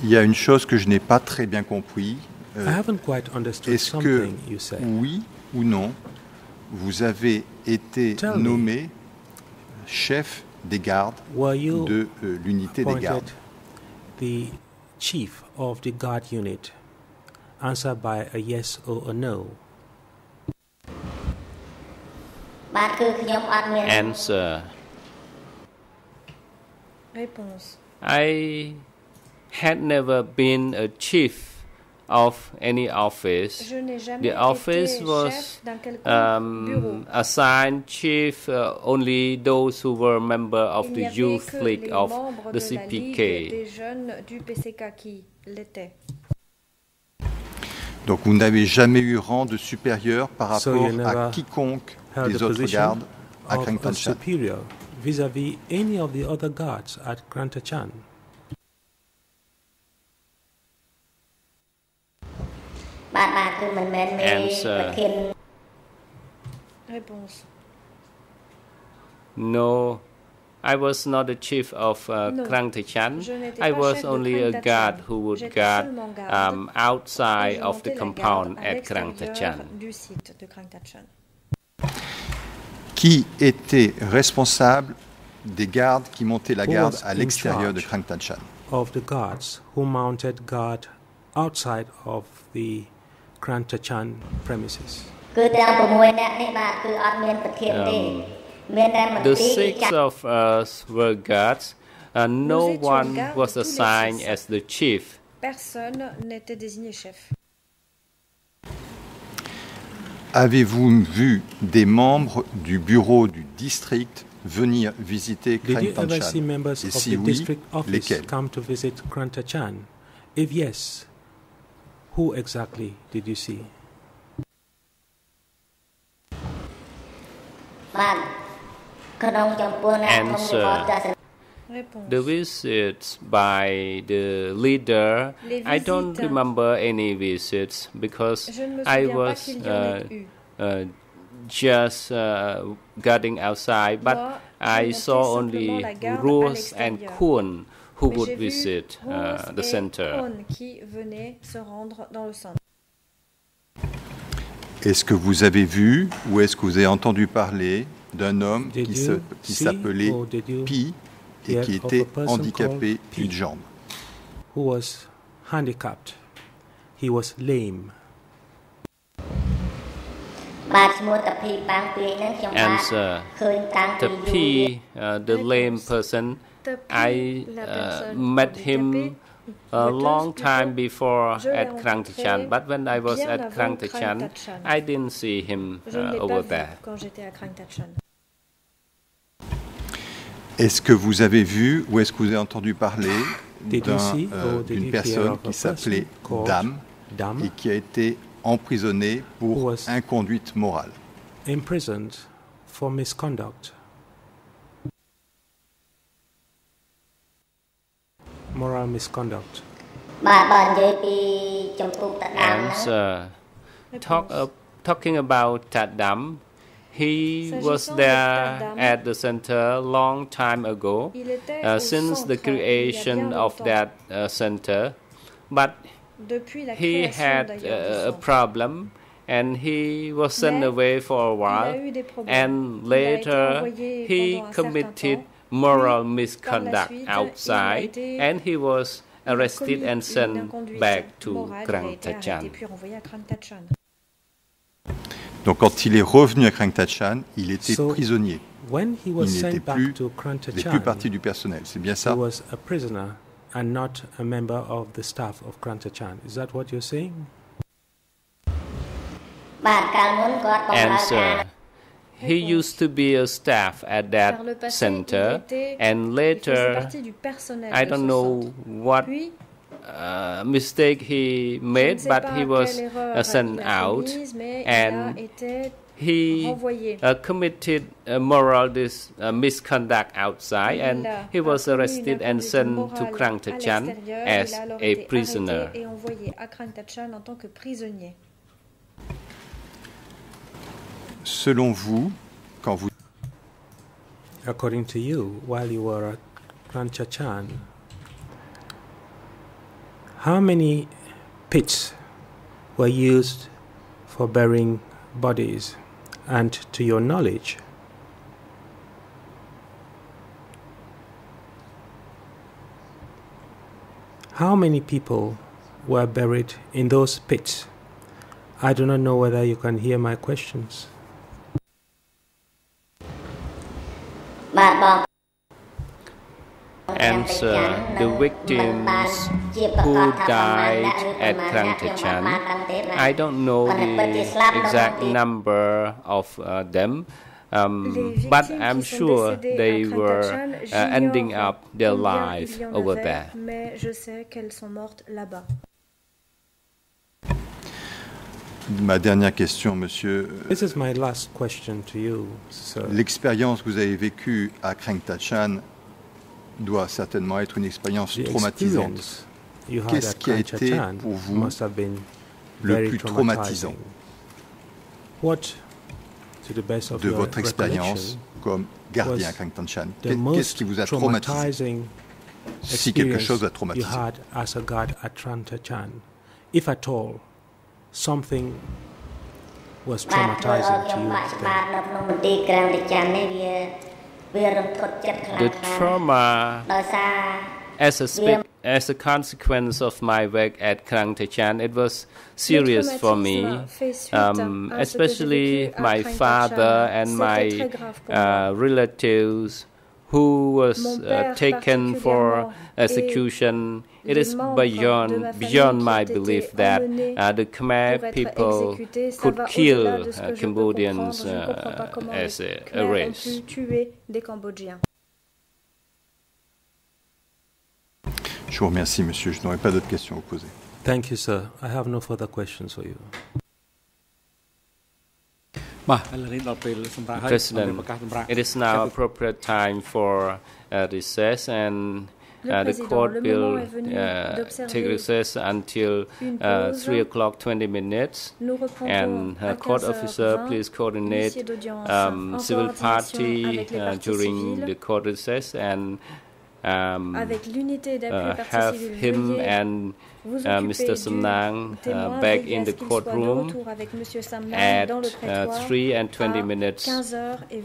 Il y a une chose que je n'ai pas très bien compris. Euh, I haven't quite understood Est-ce que, something you said. oui ou non, vous avez été Tell me. nommé chef des gardes Were you de euh, l'unité des appointed gardes the chief of the guard unit? Answer by a yes or a no. Answer. I had never been a chief of any office. Je n'ai jamais The office été was chef d'un quelconque bureau. um, assigned chief uh, only those who were member of Il n'y the avait youth que league les of membres the de la CPK. Ligue des jeunes du PCK qui l'étaient. Donc vous n'avez jamais eu rang de supérieur par So rapport you never à quiconque held des the autres position gardes à of Krang a Tanchan. superior vis-à-vis any of the other guards at Krang Tachan. Answer. Uh, no I was not the chief of uh. I was only a guard who would guard um, outside of the compound at Krang Tachan. Qui était responsable des gardes qui montaient la garde à l'extérieur de Krang Tachan? Of the guards who mounted guard outside of the Krantachan premises. គឺទាំង6នាក់នេះបាទគឺអត់មានប្រធានទេ Um, មានតែមន្ The ត្រី six ចាត់ of us were guards, and no Nous étions one gardes was tous les assigned six. as the chief. Personne n'était désigné chef. Avez-vous vu des membres du bureau du district venir visiter Did Krang you ever see Tanchan members Et of si the oui, district office lesquels come to visit Krantachan? If yes, Who exactly did you see? Answer. The visits by the leader, I don't remember any visits because I was uh, uh, just uh, getting outside, but I saw only Roos and Kuhn who would visit uh, the center? Qui venaient se rendre dans le centre. Est-ce que vous avez vu ou est-ce que vous avez entendu parler d'un homme qui s'appelait oh, Pi et qui était handicapé d'une jambe who was handicapped? He was lame. And uh, the P, the lame person, I la uh, personne met handicapée him a Reuters long time plutôt, before je l'ai at Krang rencontré Tachan, but when I was bien at avant Krang Krang Tachan, Tachan. I didn't see him Je ne uh, l'ai pas over vu there. quand j'étais à Krang Tachan. Est-ce que vous avez vu ou est-ce que vous avez entendu parler Did you d'un, see euh, or did d'une you hear personne of a qui s'appelait person called Dame Dam et qui a été emprisonnée Who pour was- inconduite morale imprisoned for misconduct? moral misconduct. Answer. Talk, uh, talking about Tadam, he was there at the center long time ago, uh, since the creation of that uh, center. But he had uh, a problem and he was sent away for a while, and later he committed moral misconduct par la suite, il a outside and he was arrested and sent back to morale, Krang Tachan. puis renvoyé à Krang Tachan. Donc quand il est revenu à Krang Tachan, il était So, prisonnier. When he was n'était sent back plus, to Krang il n'est plus partie du personnel. C'est bien he ça was a prisoner and not a member of the staff of Krang Tachan. Is that what you're saying? បា he used to be a staff at that Par le passé, center and later partie du personnel I don't know what uh, mistake he made je ne sais but he was uh, sent out commise, mais il and he uh, committed moral dis- uh, misconduct outside and he was arrested and sent to Krang Tachan as a alors a été prisoner. arrêté et envoyé à Krang Tachan en tant que prisonnier. Selon vous, quand vous According to you, while you were at Tachan, how many pits were used for burying bodies? And to your knowledge, how many people were buried in those pits? I do not know whether you can hear my questions. Answer the victims who died at Krang Tachan. I don't know the exact number of uh, them, um, but I'm sure they were uh, ending up their combien life il y en over there. Mais je sais qu'elles sont mortes là-bas. Ma dernière question, monsieur. This is my last question to you, sir. L'expérience que vous avez vécue à Krang Tachan doit certainement être une expérience The traumatisante. experience you had Qu'est-ce at qui a Krang été Tachan pour vous must have been le very plus traumatisant What, to the best of de your votre expérience recollection, comme gardien à was Krang Tachan the Qu'est- Qu'est-ce most qui vous a traumatisé traumatizing Si quelque experience chose a you traumatisé something was traumatizing to you then? The trauma as a as a consequence of my work at Krang Tachan, it was serious for me, um, especially my father and my uh, relatives who was uh, taken for execution it is beyond, beyond my belief that uh, the Khmer people could kill uh, Cambodians uh, as a, a race. Je vous remercie, monsieur. Je n'aurai pas d'autres questions à poser. Thank you, sir. I have no further questions for you. President, it is now appropriate time for uh, recess and uh, the court will moment est venu uh, take recess until uh, 3 o'clock 20 minutes. And uh, court officer, please coordinate um, civil party uh, during the court recess and um, Avec l'unité d'appui uh, have him and uh, Mr. Samnang uh, back in the ce qu'il soit de courtroom retour avec Monsieur Samnang at uh, 3 and 20 minutes.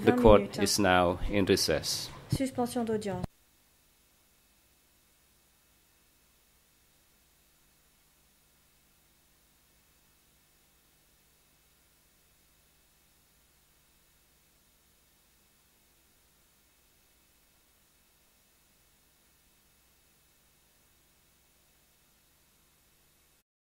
The court is now in recess. Suspension d'audience.